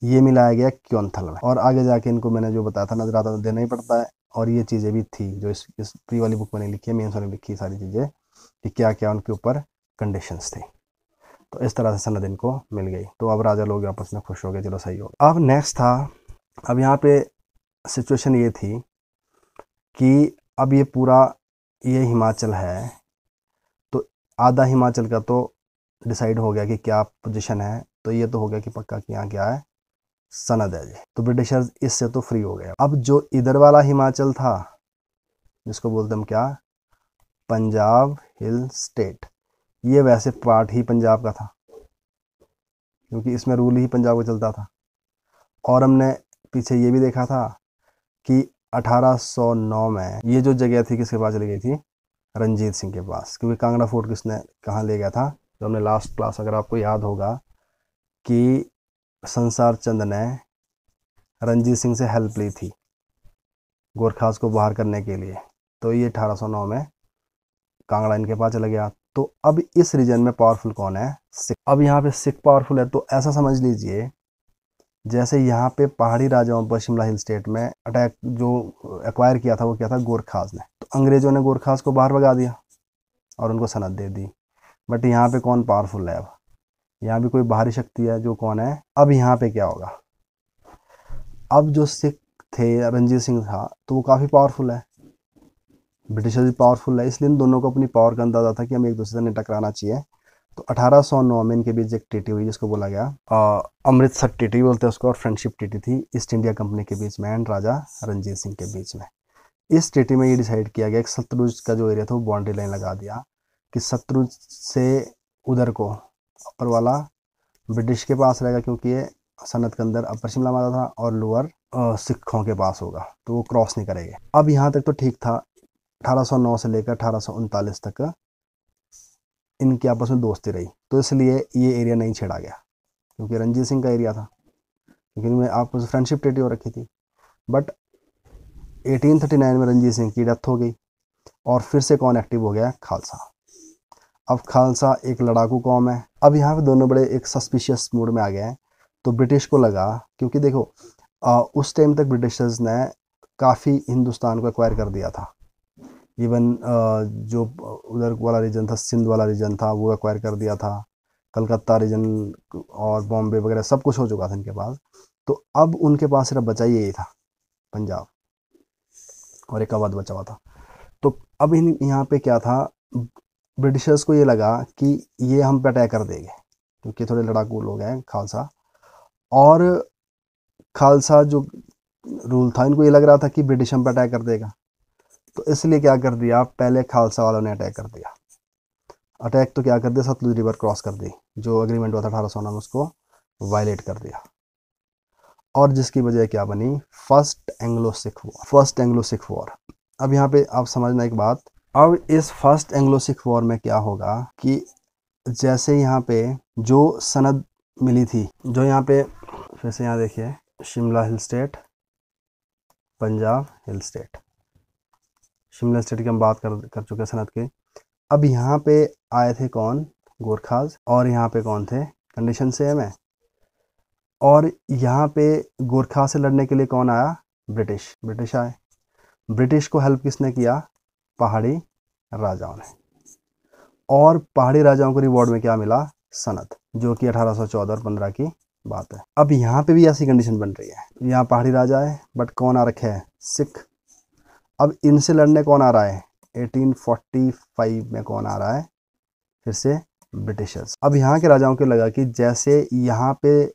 ये मिलाया गया क्योंथल में और आगे जाके इनको मैंने जो बताया था नज़र आता तो देना ही पड़ता है। और ये चीज़ें भी थी जो इस इस प्री वाली बुक में नहीं लिखी है मेन्स में लिखी सारी चीज़ें, कि क्या क्या उनके ऊपर कंडीशंस थी। तो इस तरह से सनद इनको मिल गई। तो अब राजा लोग आपस में खुश हो गए, चलो सही हो अब नेक्स्ट था, अब यहाँ पे सिचुएशन ये थी कि अब ये पूरा ये हिमाचल है तो आधा हिमाचल का तो डिसाइड हो गया कि क्या पोजीशन है तो ये तो हो गया कि पक्का कि यहाँ क्या है। सनद है जी। तो ब्रिटिशर्स इससे तो फ्री हो गए। अब जो इधर वाला हिमाचल था, जिसको बोलते हम क्या? Punjab hill state. ये वैसे पार्ट ही पंजाब का था, क्योंकि इसमें रूल ही पंजाब का चलता था। और हमने पीछे ये भी देखा था कि 1809 में ये जो जगह थी, किसके पास चली गई थी? रंजीत सिंह के पास। क्योंकि कांगड़ा फोर्ट किसने कहाँ ले गया था? जो हमने लास्ट क्लास अगर आपको याद होगा कि संसार चंद ने रंजीत सिंह से हेल्प ली थी गोरखास को बाहर करने के लिए। तो ये 1809 में कांगड़ा इनके पास चला गया। तो अब इस रीजन में पावरफुल कौन है? सिख। अब यहाँ पे सिख पावरफुल है तो ऐसा समझ लीजिए, जैसे यहाँ पे पहाड़ी राजाओं पर शिमला हिल स्टेट में अटैक जो एक्वायर किया था, वो किया था गोरखास ने। तो अंग्रेज़ों ने गोरखास को बाहर भगा दिया और उनको सनत दे दी। बट यहाँ पे कौन पावरफुल है अब? यहाँ भी कोई बाहरी शक्ति है, जो कौन है? अब यहाँ पे क्या होगा? अब जो सिख थे रंजीत सिंह था तो वो काफ़ी पावरफुल है। ब्रिटिशर भी पावरफुल है, इसलिए इन दोनों को अपनी पावर का अंदाज़ा था कि हमें एक दूसरे से नहीं टकराना चाहिए। तो 1809 में इनके बीच एक टीटी हुई, जिसको बोला गया अमृतसर टीटी बोलते हैं उसको, और फ्रेंडशिप टीटी थी ईस्ट इंडिया कंपनी के बीच में एंड राजा रंजीत सिंह के बीच में। इस टीटी में ये डिसाइड किया गया कि सतलुज का जो एरिया था, वो बाउंड्री लाइन लगा दिया, कि सतलुज से उधर को अपर वाला ब्रिटिश के पास रहेगा क्योंकि ये सनत के अंदर अपर शिमला माता था और लोअर सिखों के पास होगा तो वो क्रॉस नहीं करेंगे। अब यहाँ तक तो ठीक था 1809 से लेकर अठारह सौ उनतालीस तक इनकी आपस में दोस्ती रही तो इसलिए ये एरिया नहीं छेड़ा गया, क्योंकि रंजीत सिंह का एरिया था, क्योंकि इनमें आपस फ्रेंडशिप ट्रेटी हो रखी थी। बट 1839 में रंजीत सिंह की डेथ हो गई और फिर से कौन एक्टिव हो गया? खालसा। अब खालसा एक लड़ाकू कौम है। अब यहाँ पे दोनों बड़े एक सस्पिशियस मूड में आ गए हैं। तो ब्रिटिश को लगा क्योंकि देखो आ, उस टाइम तक ब्रिटिशर्स ने काफ़ी हिंदुस्तान को एक्वायर कर दिया था। इवन जो उधर वाला रीजन था सिंध वाला रीजन था वो एक्वायर कर दिया था। कलकत्ता रीजन और बॉम्बे वगैरह सब कुछ हो चुका था इनके पास। तो अब उनके पास सिर्फ़ बचा यही था पंजाब। और एक अवध बचा हुआ था। तो अब इन यहाँ पे क्या था? ब्रिटिशर्स को ये लगा कि ये हम पे अटैक कर देंगे, क्योंकि थोड़े लड़ाकू लोग हैं खालसा। और खालसा जो रूल था, इनको ये लग रहा था कि ब्रिटिश हम पे अटैक कर देगा। तो इसलिए क्या कर दिया, पहले खालसा वालों ने अटैक कर दिया। अटैक तो क्या कर दिया, सतलुज रिवर क्रॉस कर दी, जो अग्रीमेंट हुआ था अठारह सौ में उसको वायलेट कर दिया। और जिसकी वजह क्या बनी first Anglo Sikh war first Anglo Sikh war अब यहाँ पे आप समझना एक बात अब इस फ़र्स्ट एंग्लो सिख वॉर में क्या होगा कि जैसे यहाँ पे जो सनद मिली थी, जो यहाँ पे, फिर से यहाँ देखिए, Shimla hill state, Punjab hill state. Shimla state की हम बात कर कर चुके हैं सनद के। अब यहाँ पे आए थे कौन? गोरखाज। और यहाँ पे कौन थे? कंडीशन सेम है। और यहाँ पे गोरखा से लड़ने के लिए कौन आया? ब्रिटिश। ब्रिटिश आए। ब्रिटिश को हेल्प किसने किया? पहाड़ी राजाओं ने। और पहाड़ी राजाओं को रिवॉर्ड में क्या मिला? सनत, जो कि 1814 और 15 की बात है। अब यहाँ पे भी ऐसी कंडीशन बन रही है। यहाँ पहाड़ी राजा है बट कौन आ रखे है? सिख। अब इनसे लड़ने कौन आ रहा है? 1845 में कौन आ रहा है? फिर से ब्रिटिशर्स। अब यहाँ के राजाओं को लगा कि जैसे यहाँ पे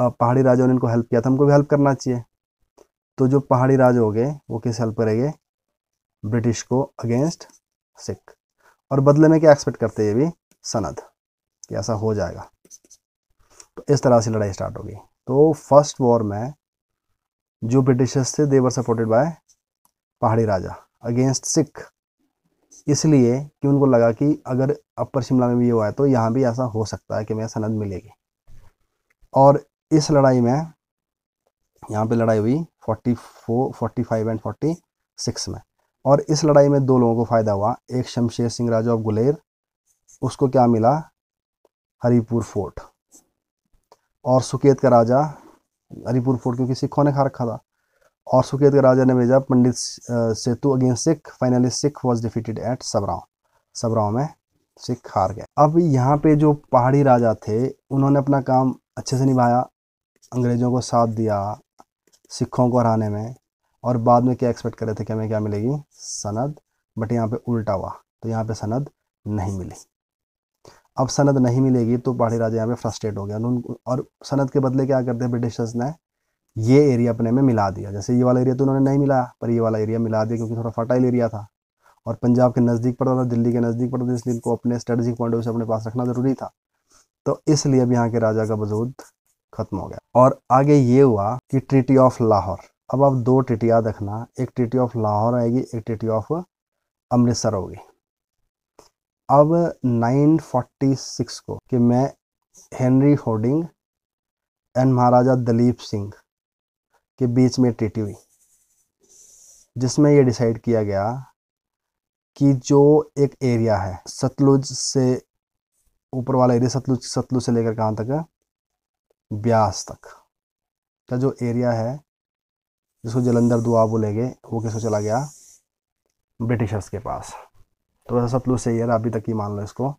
पहाड़ी राजाओं ने इनको हेल्प किया था, हमको भी हेल्प करना चाहिए। तो जो पहाड़ी राजा हो गए, वो किस हेल्प करेंगे? ब्रिटिश को अगेंस्ट सिख। और बदले में क्या एक्सपेक्ट करते हैं भी? सनद। कि ऐसा हो जाएगा। तो इस तरह से लड़ाई स्टार्ट होगी। तो फ़र्स्ट वॉर में जो ब्रिटिशर्स थे देवर सपोर्टेड बाय पहाड़ी राजा अगेंस्ट सिख। इसलिए कि उनको लगा कि अगर अपर शिमला में भी हुआ है तो यहाँ भी ऐसा हो सकता है कि मैं सनद मिलेगी। और इस लड़ाई में यहाँ पे लड़ाई हुई 44, 45 एंड 46 में। और इस लड़ाई में दो लोगों को फ़ायदा हुआ। एक शमशेर सिंह राजा ऑफ़ गुलेर, उसको क्या मिला? हरिपुर फोर्ट। और सुकेत का राजा, हरिपुर फोर्ट क्योंकि सिखों ने खा रखा था। और सुकेत के राजा ने भेजा Pandit Setu against Sikh. Finally Sikh was defeated at Sobraon. Sobraon में सिख हार गए। अब यहाँ पे जो पहाड़ी राजा थे, उन्होंने अपना काम अच्छे से निभाया। अंग्रेज़ों को साथ दिया, सिखों को हराने में। और बाद में क्या एक्सपेक्ट कर रहे थे कि हमें क्या मिलेगी? सनद। बट यहाँ पे उल्टा हुआ। तो यहाँ पे सनद नहीं मिली। अब सनद नहीं मिलेगी तो पहाड़ी राजा यहाँ पे फ्रस्ट्रेट हो गया और सनद के बदले क्या करते हैं ब्रिटिशर्स ने? ये एरिया अपने में मिला दिया। जैसे ये वाला एरिया तो उन्होंने नहीं मिलाया पर ये वाला एरिया मिला दिया क्योंकि थोड़ा फर्टाइल एरिया था। और पंजाब के नज़दीक पड़ता था, दिल्ली के नज़दीक पड़ता था, इसलिए इनको अपने स्ट्रेटजिक पॉइंट से अपने पास रखना ज़रूरी था। तो इसलिए अब यहाँ के राजा का वजूद ख़त्म हो गया। और आगे ये हुआ कि ट्रीटी ऑफ़ लाहौर अब आप दो टिटिया देखना एक टिटी ऑफ़ लाहौर आएगी, एक टिटी ऑफ़ अमृतसर होगी। अब 946 को कि मैं Henry Hardinge and Maharaja Dalip Singh के बीच में ट्रीटी हुई, जिसमें ये डिसाइड किया गया कि जो एक एरिया है, सतलुज से ऊपर वाला एरिया, सतलुज सतलुज से लेकर कहाँ तक है? ब्यास तक। का जो एरिया है जिसको जलंधर दुआ बोलेंगे, वो किसको चला गया? ब्रिटिशर्स के पास। तो वैसे सतलुज से ही अभी तक ही मान लो इसको।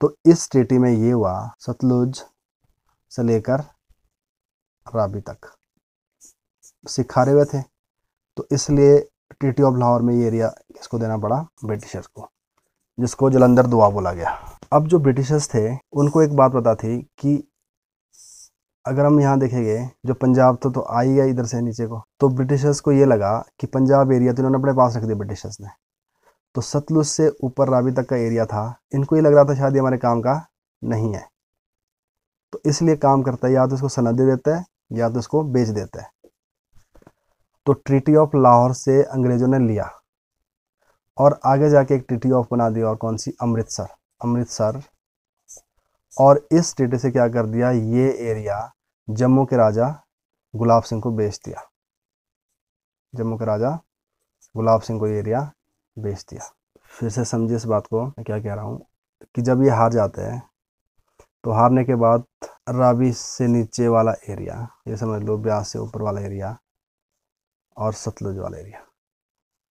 तो इस ट्रीटी में ये हुआ, सतलुज से लेकर राबी तक। सिख हारे हुए थे तो इसलिए ट्रीटी ऑफ़ लाहौर में ये एरिया किसको देना पड़ा ब्रिटिशर्स को, जिसको जलंधर दुआ बोला गया। अब जो ब्रिटिशर्स थे, उनको एक बात पता थी कि अगर हम यहाँ देखेंगे जो पंजाब तो तो आ ही गया इधर से नीचे को। तो ब्रिटिशर्स को ये लगा कि पंजाब एरिया तो इन्होंने अपने पास रख दिया ब्रिटिशर्स ने। तो सतलुज से ऊपर रावी तक का एरिया था। इनको ये लग रहा था शायद ये हमारे काम का नहीं है। तो इसलिए काम करता है, या तो इसको सनद दे देता है, या तो इसको बेच देता है। तो ट्रीटी ऑफ़ लाहौर से अंग्रेज़ों ने लिया। और आगे जाके एक ट्रीटी ऑफ़ बना दिया, और कौन सी? अमृतसर। अमृतसर। और इस ट्रीटी से क्या कर दिया? ये एरिया जम्मू के राजा गुलाब सिंह को बेच दिया। जम्मू के राजा गुलाब सिंह को ये एरिया बेच दिया। फिर से समझिए इस बात को, मैं क्या कह रहा हूँ कि जब ये हार जाते हैं तो हारने के बाद रावी से नीचे वाला एरिया, ये समझ लो ब्यास से ऊपर वाला एरिया और सतलुज वाला एरिया,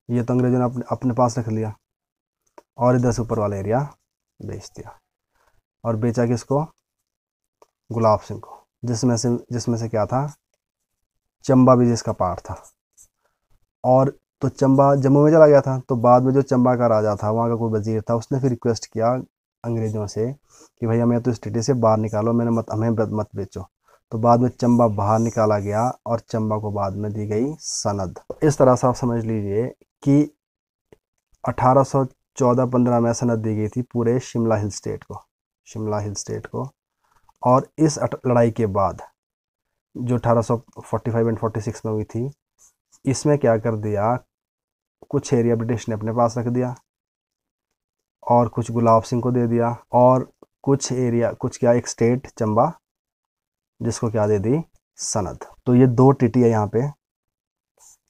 ये तो अंग्रेज़ों ने अपने अपने पास रख लिया और इधर से ऊपर वाला एरिया बेच दिया। और बेचा किसको? गुलाब सिंह को। जिसमें से जिसमें से क्या था? चंबा भी जिसका पार्ट था। और तो चंबा जम्मू में चला गया था तो बाद में जो चंबा का राजा था, वहाँ का कोई वज़ीर था, उसने फिर रिक्वेस्ट किया अंग्रेज़ों से कि भैया हमें तो स्टेटी से बाहर निकालो मैंने मत, हमें मत बेचो। तो बाद में चंबा बाहर निकाला गया और चंबा को बाद में दी गई सनद। इस तरह से आप समझ लीजिए कि 1814-15 में सनद दी गई थी पूरे शिमला हिल स्टेट को, शिमला हिल स्टेट को। और इस लड़ाई के बाद, जो 1845 एंड 46 में हुई थी, इसमें क्या कर दिया, कुछ एरिया ब्रिटिश ने अपने पास रख दिया और कुछ गुलाब सिंह को दे दिया और कुछ एरिया, कुछ क्या, एक स्टेट चंबा, जिसको क्या दे दी, सनद। तो ये दो टीटी है यहाँ पे।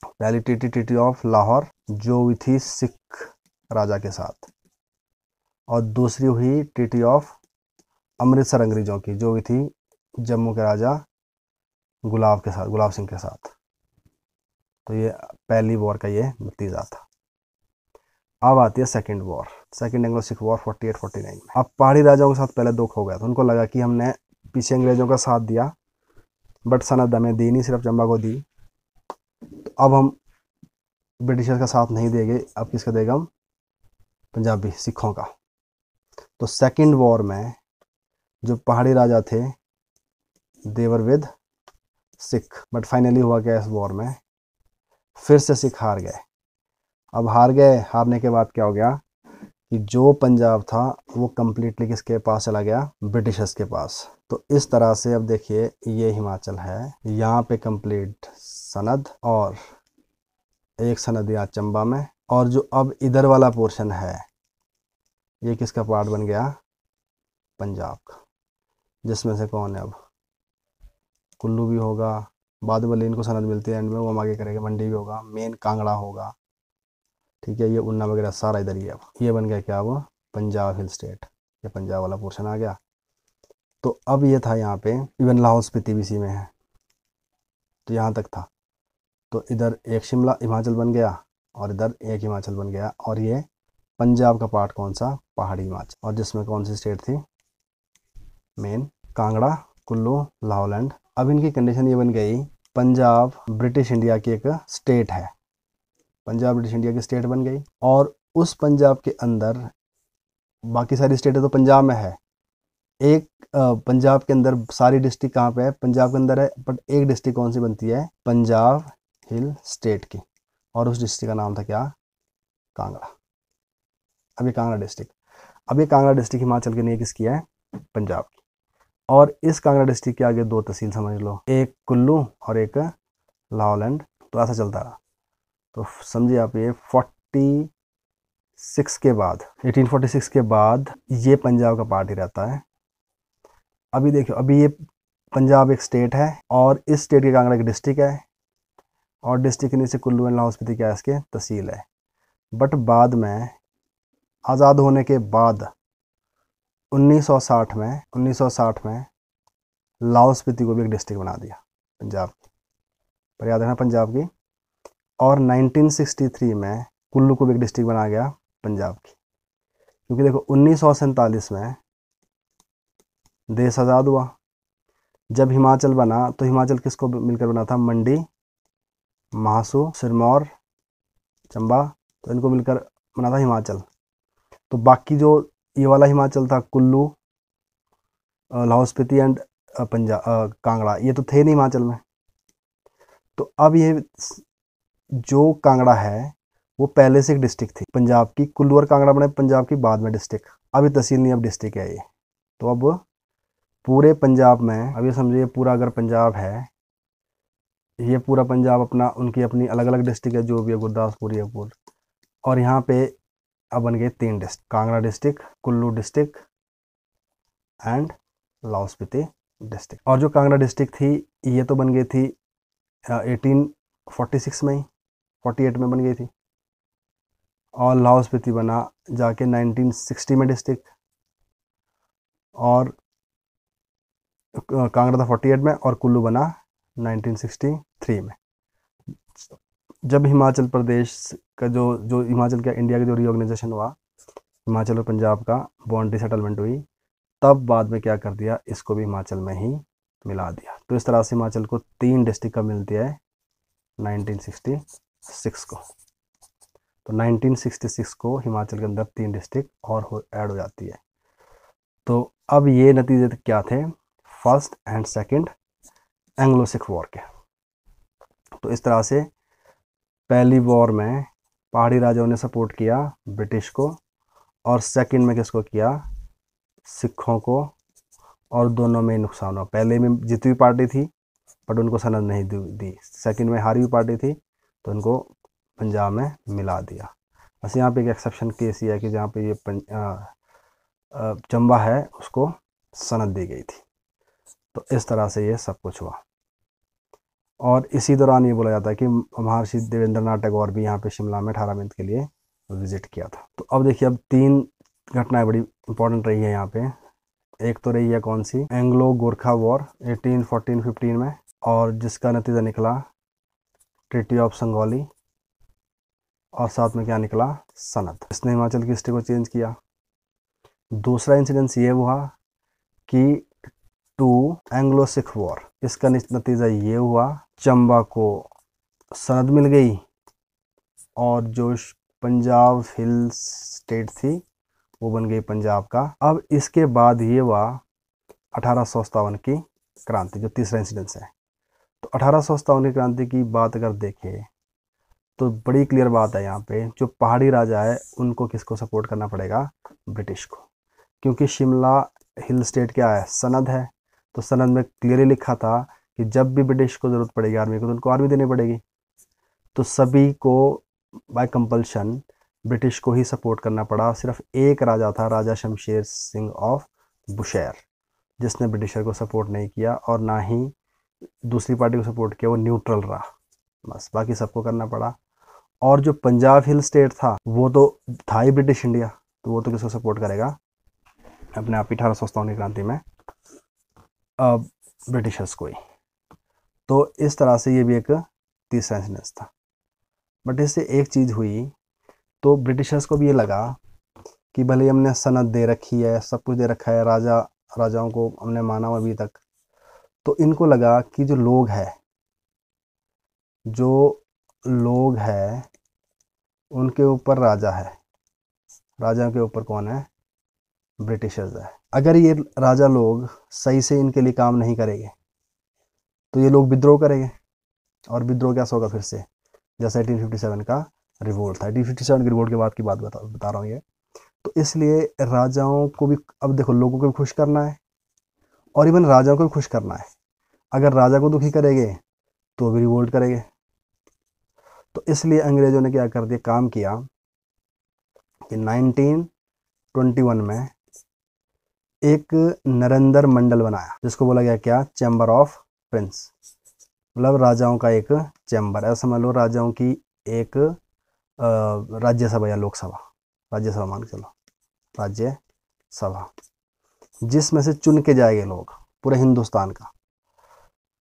पहली टीटी टीटी ऑफ़ लाहौर जो हुई थी सिख राजा के साथ और दूसरी हुई टीटी ऑफ़ अमृतसर अंग्रेज़ों की, जो हुई थी जम्मू के राजा गुलाब के साथ, गुलाब सिंह के साथ। तो ये पहली वॉर का ये नतीजा था। अब आती है second war second Anglo Sikh war 48 49 में। अब पहाड़ी राजाओं के साथ पहले दुख हो गया तो उनको लगा कि हमने पीछे अंग्रेज़ों का साथ दिया बट सनद हमें दी नहीं, सिर्फ़ चंबा को दी। तो अब हम ब्रिटिशर्स का साथ नहीं देंगे। अब किसका देगा हम? पंजाबी सिखों का। तो सेकंड वॉर में जो पहाड़ी राजा थे they were with Sikh. But finally हुआ क्या इस वॉर में? फिर से सिख हार गए। अब हार गए, हारने के बाद क्या हो गया कि जो पंजाब था, वो कम्प्लीटली किसके पास चला गया? ब्रिटिशर्स के पास। तो इस तरह से अब देखिए, ये हिमाचल है। यहाँ पे कंप्लीट सनद और एक सनद यहाँ चंबा में। और जो अब इधर वाला पोर्शन है, ये किसका पार्ट बन गया? पंजाब का। जिसमें से कौन है अब? कुल्लू भी होगा, बाद में इनको सनद मिलती है एंड में वो हम आगे करेंगे। मंडी भी होगा मेन कांगड़ा होगा। ठीक है, ये उन्ना वगैरह सारा इधर ही अब। ये बन गया क्या वो? Punjab hill state. ये पंजाब वाला पोर्शन आ गया। तो अब ये था यहाँ पे इवन लाहौल स्पीति भी सी में है। तो यहाँ तक था। तो इधर एक शिमला, हिमाचल बन गया, और इधर एक हिमाचल बन गया। और ये पंजाब का पार्ट कौन सा? पहाड़ी हिमाचल। और जिसमें कौन सी स्टेट थी? मेन, कांगड़ा, कुल्लू, लाहौलैंड। अब इनकी कंडीशन ये बन गई, पंजाब ब्रिटिश इंडिया की एक स्टेट है। पंजाब ब्रिटिश इंडिया की स्टेट बन गई और उस पंजाब के अंदर बाकी सारी स्टेटें तो पंजाब में है। एक पंजाब के अंदर सारी डिस्ट्रिक्ट कहाँ पे है? पंजाब के अंदर है बट एक डिस्ट्रिक्ट कौन सी बनती है? पंजाब हिल स्टेट की। और उस डिस्ट्रिक्ट का नाम था क्या? कांगड़ा। अभी कांगड़ा डिस्ट्रिक्ट अभी कांगड़ा डिस्ट्रिक्ट हिमाचल के लिए किसकी है? पंजाब की। और इस कांगड़ा डिस्ट्रिक्ट के आगे दो तहसील समझ लो, एक कुल्लू और एक लाहौलैंड तो ऐसा चलता रहा। तो समझिए आप ये, फोर्टी सिक्स के बाद 1846 के बाद ये पंजाब का पार्टी रहता है। अभी देखो अभी ये पंजाब एक स्टेट है और इस स्टेट के कांगड़ा एक डिस्ट्रिक्ट है और डिस्ट्रिक्ट के नीचे कुल्लू एंड लाहौल स्पीति क्या है इसके तहसील है। बट बाद में आज़ाद होने के बाद 1960 में 1960 में लाहौल स्पीति को भी एक डिस्ट्रिक्ट बना दिया, पंजाब। की पर याद रखना पंजाब की। और 1963 में कुल्लू को भी एक डिस्ट्रिक्ट बना गया पंजाब की। क्योंकि देखो, उन्नीस सौ सैंतालीस में देश आज़ाद हुआ। जब हिमाचल बना तो हिमाचल किसको मिलकर बना था? मंडी, महासू, सिरमौर, चंबा तो इनको मिलकर बना था हिमाचल। तो बाकी जो ये वाला हिमाचल था, कुल्लू लाहौल स्पीति एंड पंजाब कांगड़ा। ये तो थे नहीं हिमाचल में। तो अब ये जो कांगड़ा है, वो पहले से एक डिस्ट्रिक्ट थी। पंजाब की कुल्लू और कांगड़ा बने, पंजाब की बाद में डिस्ट्रिक्ट। अभी तहसील नहीं, अब डिस्ट्रिक्ट है ये। तो अब पूरे पंजाब में ये समझिए पूरा अगर पंजाब है, ये पूरा पंजाब अपना, उनकी अपनी अलग अलग डिस्ट्रिक्ट है, जो भी है, गुरदासपुर, ये और यहाँ पे अब बन गए तीन district Kangra district, Kullu district and Lahaul Spiti district. और जो कांगड़ा डिस्ट्रिक्ट थी, ये तो बन गई थी एटीन फोर्टी सिक्स में ही फोर्टी एट में बन गई थी। और लाहौल स्पीति बना जाके नाइनटीन सिक्सटी में डिस्ट्रिक्ट। और कांगड़ा था फोर्टी एट में और कुल्लू बना नाइनटीन सिक्सटी थ्री में। जब हिमाचल प्रदेश का जो जो हिमाचल का, इंडिया का जो रीऑर्गेनाइजेशन हुआ, हिमाचल और पंजाब का बाउंड्री सेटलमेंट हुई, तब बाद में क्या कर दिया, इसको भी हिमाचल में ही मिला दिया। तो इस तरह से हिमाचल को तीन डिस्ट्रिक्ट का मिलती है 1966 को। तो 1966 को हिमाचल के अंदर तीन डिस्ट्रिक्ट और ऐड हो जाती है। तो अब ये नतीजे क्या थे? First and second Anglo Sikh war के। तो इस तरह से पहली वॉर में पहाड़ी राजाओं ने सपोर्ट किया ब्रिटिश को और सेकंड में किसको किया? सिखों को और दोनों में नुकसान हुआ। पहले में जीती हुई पार्टी थी बट उनको सनद नहीं दी सेकंड में हारी हुई पार्टी थी तो उनको पंजाब में मिला दिया। बस यहाँ पे एक एक्सेप्शन केस ये है कि जहाँ पे ये चंबा है, उसको सनद दी गई थी। तो इस तरह से ये सब कुछ हुआ। और इसी दौरान ये बोला जाता है कि महर्षि देवेंद्र नाथ टैगोर भी यहाँ पे शिमला में अठारह मिनट के लिए विज़िट किया था। तो अब देखिए, अब तीन घटनाएँ बड़ी इंपॉर्टेंट रही है यहाँ पे। एक तो रही है कौन सी? एंग्लो गोरखा वॉर 1814-15 में और जिसका नतीजा निकला ट्रिटी ऑफ़ संगोली और साथ में क्या निकला? सनत। इसने हिमाचल की हिस्ट्री को चेंज किया। दूसरा इंसिडेंस ये हुआ कि टू एंग्लो सिख वॉर इसका नतीजा ये हुआ चंबा को सनद मिल गई और जो पंजाब हिल स्टेट थी, वो बन गई पंजाब का। अब इसके बाद ये हुआ अठारह सौ सतावन की क्रांति, जो तीसरा इंसिडेंस है। तो अठारह सौ सतावन की क्रांति की बात अगर देखें तो बड़ी क्लियर बात है यहाँ पे, जो पहाड़ी राजा है, उनको किसको सपोर्ट करना पड़ेगा? ब्रिटिश को। क्योंकि शिमला हिल स्टेट क्या है? सनद है। तो सनद में क्लियरली लिखा था कि जब भी ब्रिटिश को ज़रूरत पड़ेगी, आर्मी को तो उनको आर्मी देनी पड़ेगी। तो सभी को बाय कंपल्शन ब्रिटिश को ही सपोर्ट करना पड़ा। सिर्फ़ एक राजा था, राजा शमशेर सिंह ऑफ़ बुशैर जिसने ब्रिटिशर को सपोर्ट नहीं किया और ना ही दूसरी पार्टी को सपोर्ट किया, वो न्यूट्रल रहा। बस, बाकी सबको करना पड़ा। और जो पंजाब हिल स्टेट था, वो तो था ही ब्रिटिश इंडिया तो वो तो किसको सपोर्ट करेगा? अपने आप ही अठारह सौ सत्तावन की क्रांति में ब्रिटिशर्स को ही। तो इस तरह से ये भी एक तीसरा इंसिडेंस था। बट इससे एक चीज़ हुई तो ब्रिटिशर्स को भी ये लगा कि भले हमने सनद दे रखी है, सब कुछ दे रखा है, राजा, राजाओं को हमने माना अभी तक तो इनको लगा कि जो लोग है, जो लोग है, उनके ऊपर राजा है। राजा के ऊपर कौन है? ब्रिटिशर्स है। अगर ये राजा लोग सही से इनके लिए काम नहीं करेंगे तो ये लोग विद्रोह करेंगे। और विद्रोह कैसा होगा फिर से? जैसा 1857 का रिवोल्ट था। 1857 के रिवोल्ट के बाद की बात बता बता रहा हूँ ये। तो इसलिए राजाओं को भी, अब देखो, लोगों को भी खुश करना है। और इवन राजाओं को भी खुश करना है। अगर राजा को दुखी करेंगे तो भी रिवोल्ट करेंगे। तो इसलिए अंग्रेज़ों ने क्या कर दिया? काम किया कि 1921 में एक नरेंद्र मंडल बनाया, जिसको बोला गया क्या? Chamber of prince. मतलब राजाओं का एक चैम्बर ऐसा समझ लो राजाओं की एक राज्यसभा या लोकसभा। राज्यसभा मान के चलो। राज्यसभा। जिसमें से चुन के जाएँगे लोग पूरे हिंदुस्तान का।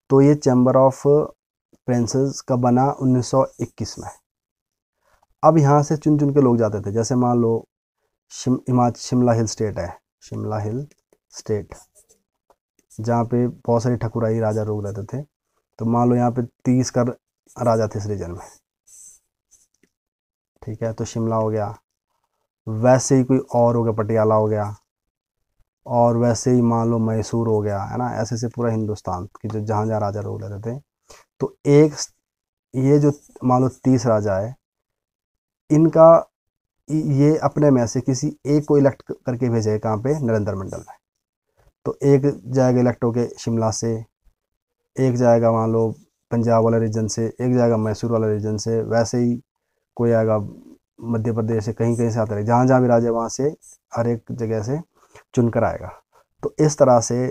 तो ये चैम्बर ऑफ़ प्रिंसेस का बना 1921 में। अब यहाँ से चुन चुन के लोग जाते थे। जैसे मान लो शिम, हिमाचल, शिमला हिल स्टेट है। Shimla hill state. जहाँ पे बहुत सारी ठकुराई राजा लोग रहते थे। तो मान लो यहाँ पे तीस कर राजा थे इस रीजन में। ठीक है तो शिमला हो गया। वैसे ही कोई और हो गया, पटियाला हो गया। और वैसे ही मान लो मैसूर हो गया, है ना? ऐसे ऐसे पूरा हिंदुस्तान की जो जहाँ जहाँ राजा लोग रहते थे। तो एक ये जो मान लो तीस राजा है, इनका ये अपने में से किसी एक को इलेक्ट करके भेजे कहाँ पे? नरेंद्र मंडल में। तो एक जाएगा इलेक्ट होके शिमला से, एक जाएगा मान लो पंजाब वाले रीजन से, एक जाएगा मैसूर वाले रीजन से, वैसे ही कोई आएगा मध्य प्रदेश से, कहीं कहीं से आता रहे। जहाँ जहाँ भी राजा वहाँ से हर एक जगह से चुन कर आएगा। तो इस तरह से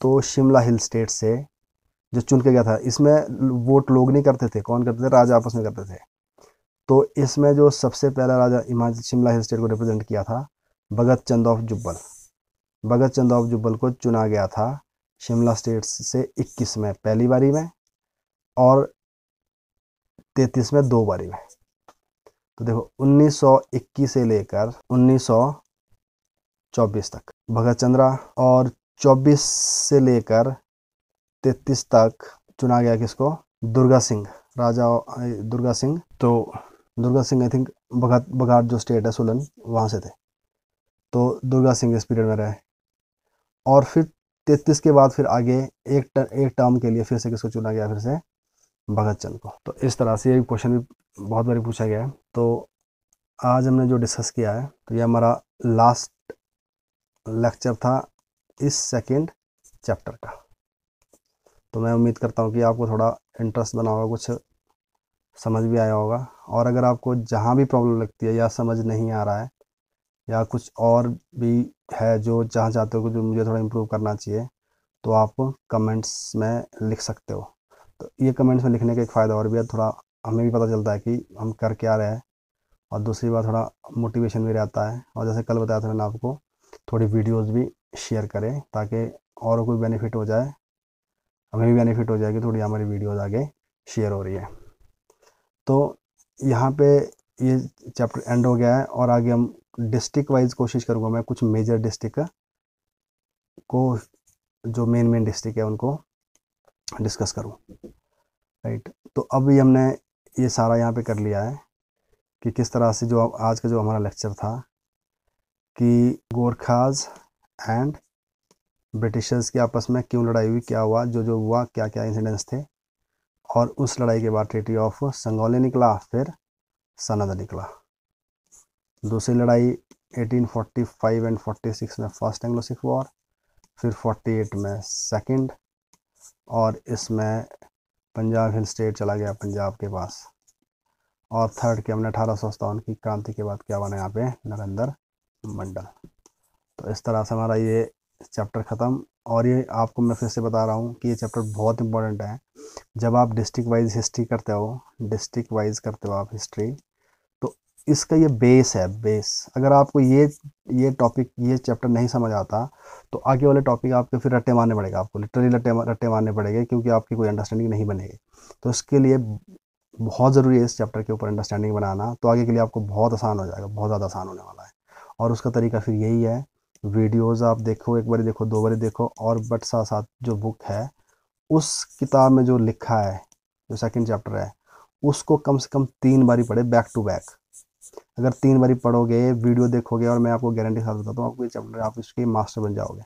तो शिमला हिल स्टेट से जो चुन के गया था, इसमें वोट लोग नहीं करते थे। कौन करते थे? राजा आपस में करते थे। तो इसमें जो सबसे पहला राजा हिमाचल शिमला हिल स्टेट को रिप्रेजेंट किया था, भगत चंद ऑफ़ जुब्बल। भगत चंद ऑफ़ जुब्बल को चुना गया था शिमला स्टेट से 21 में पहली बारी में और 33 में दो बारी में। तो देखो 1921 से लेकर 1924 तक भगत चंद्रा और 24 से लेकर 33 तक चुना गया किसको? दुर्गा सिंह, राजा दुर्गा सिंह। तो दुर्गा सिंह आई थिंक बघाट बघाट जो स्टेट है, सोलन, वहाँ से थे। तो दुर्गा सिंह इस पीरियड में रहे। और फिर तैतीस के बाद फिर आगे एक टर, एक टर्म के लिए फिर से किसको चुना गया? फिर से भगत चंद को। तो इस तरह से ये क्वेश्चन भी बहुत बारी पूछा गया है। तो आज हमने जो डिस्कस किया है तो ये हमारा लास्ट लेक्चर था इस सेकेंड चैप्टर का। तो मैं उम्मीद करता हूँ कि आपको थोड़ा इंटरेस्ट बना होगा कुछ समझ भी आया होगा। और अगर आपको जहाँ भी प्रॉब्लम लगती है या समझ नहीं आ रहा है या कुछ और भी है जो जहाँ चाहते हो कि जो मुझे थोड़ा इम्प्रूव करना चाहिए तो आप कमेंट्स में लिख सकते हो। तो ये कमेंट्स में लिखने का एक फ़ायदा और भी है, थोड़ा हमें भी पता चलता है कि हम कर क्या रहे हैं और दूसरी बात, थोड़ा मोटिवेशन भी रहता है और जैसे कल बताया था मैंने आपको, थोड़ी वीडियोस भी शेयर करें ताकि और कोई बेनिफिट हो जाए, हमें भी बेनिफिट हो जाए कि थोड़ी हमारी वीडियोस आगे शेयर हो रही है। तो यहाँ पे ये चैप्टर एंड हो गया है और आगे हम डिस्ट्रिक्ट वाइज कोशिश करूँगा मैं कुछ मेजर डिस्ट्रिक्ट को जो मेन मेन डिस्ट्रिक्ट है उनको डिस्कस करूँ। राइट तो अभी हमने ये सारा यहाँ पे कर लिया है कि किस तरह से जो आज का जो हमारा लेक्चर था कि गोरखाज एंड ब्रिटिशर्स के आपस में क्यों लड़ाई हुई, क्या हुआ, जो जो हुआ क्या क्या इंसिडेंट्स थे और उस लड़ाई के बाद ट्रेटी ऑफ़ संगोले निकला, फिर सनद निकला। दूसरी लड़ाई 1845 एंड 46 में फ़र्स्ट एंग्लो सिख वॉर फिर 48 में सेकंड और इसमें पंजाब हिल स्टेट चला गया पंजाब के पास। और थर्ड के हमने अठारह सौ सत्तावन की क्रांति के बाद क्या बना यहाँ पे? नरेंद्र मंडल। तो इस तरह से हमारा ये चैप्टर ख़त्म। और ये आपको मैं फिर से बता रहा हूँ कि ये चैप्टर बहुत इंपॉर्टेंट है। जब आप डिस्ट्रिक्ट वाइज हिस्ट्री करते हो डिस्ट्रिक्ट वाइज करते हो आप हिस्ट्री इसका ये बेस है बेस अगर आपको ये ये टॉपिक ये चैप्टर नहीं समझ आता तो आगे वाले टॉपिक आपके फिर रट्टे मारने पड़ेगा आपको. लिटरली रट्टे रट्टे मारने पड़ेंगे क्योंकि आपकी कोई अंडरस्टैंडिंग नहीं बनेगी. तो इसके लिए बहुत ज़रूरी है इस चैप्टर के ऊपर अंडरस्टैंडिंग बनाना. तो आगे के लिए आपको बहुत आसान हो जाएगा, बहुत ज़्यादा आसान होने वाला है. और उसका तरीका फिर यही है. वीडियोज़ आप देखो, एक बार देखो, दो बार देखो, और बट साथ साथ जो बुक है, उस किताब में जो लिखा है, जो सेकंड चैप्टर है, उसको कम से कम तीन बारी पढ़े बैक टू बैक अगर तीन बारी पढ़ोगे, वीडियो देखोगे और मैं आपको गारंटी साथ बताता हूँ, आपको ये चैप्टर आप इसके मास्टर बन जाओगे।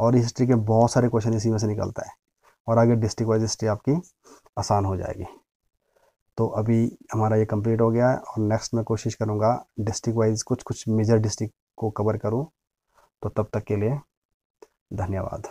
और हिस्ट्री के बहुत सारे क्वेश्चन इसी में से निकलता है। और आगे डिस्ट्रिक्ट वाइज हिस्ट्री आपकी आसान हो जाएगी। तो अभी हमारा ये कंप्लीट हो गया है और नेक्स्ट मैं कोशिश करूँगा डिस्ट्रिक्ट वाइज कुछ कुछ मेजर डिस्ट्रिक्ट को कवर करूँ। तो तब तक के लिए धन्यवाद।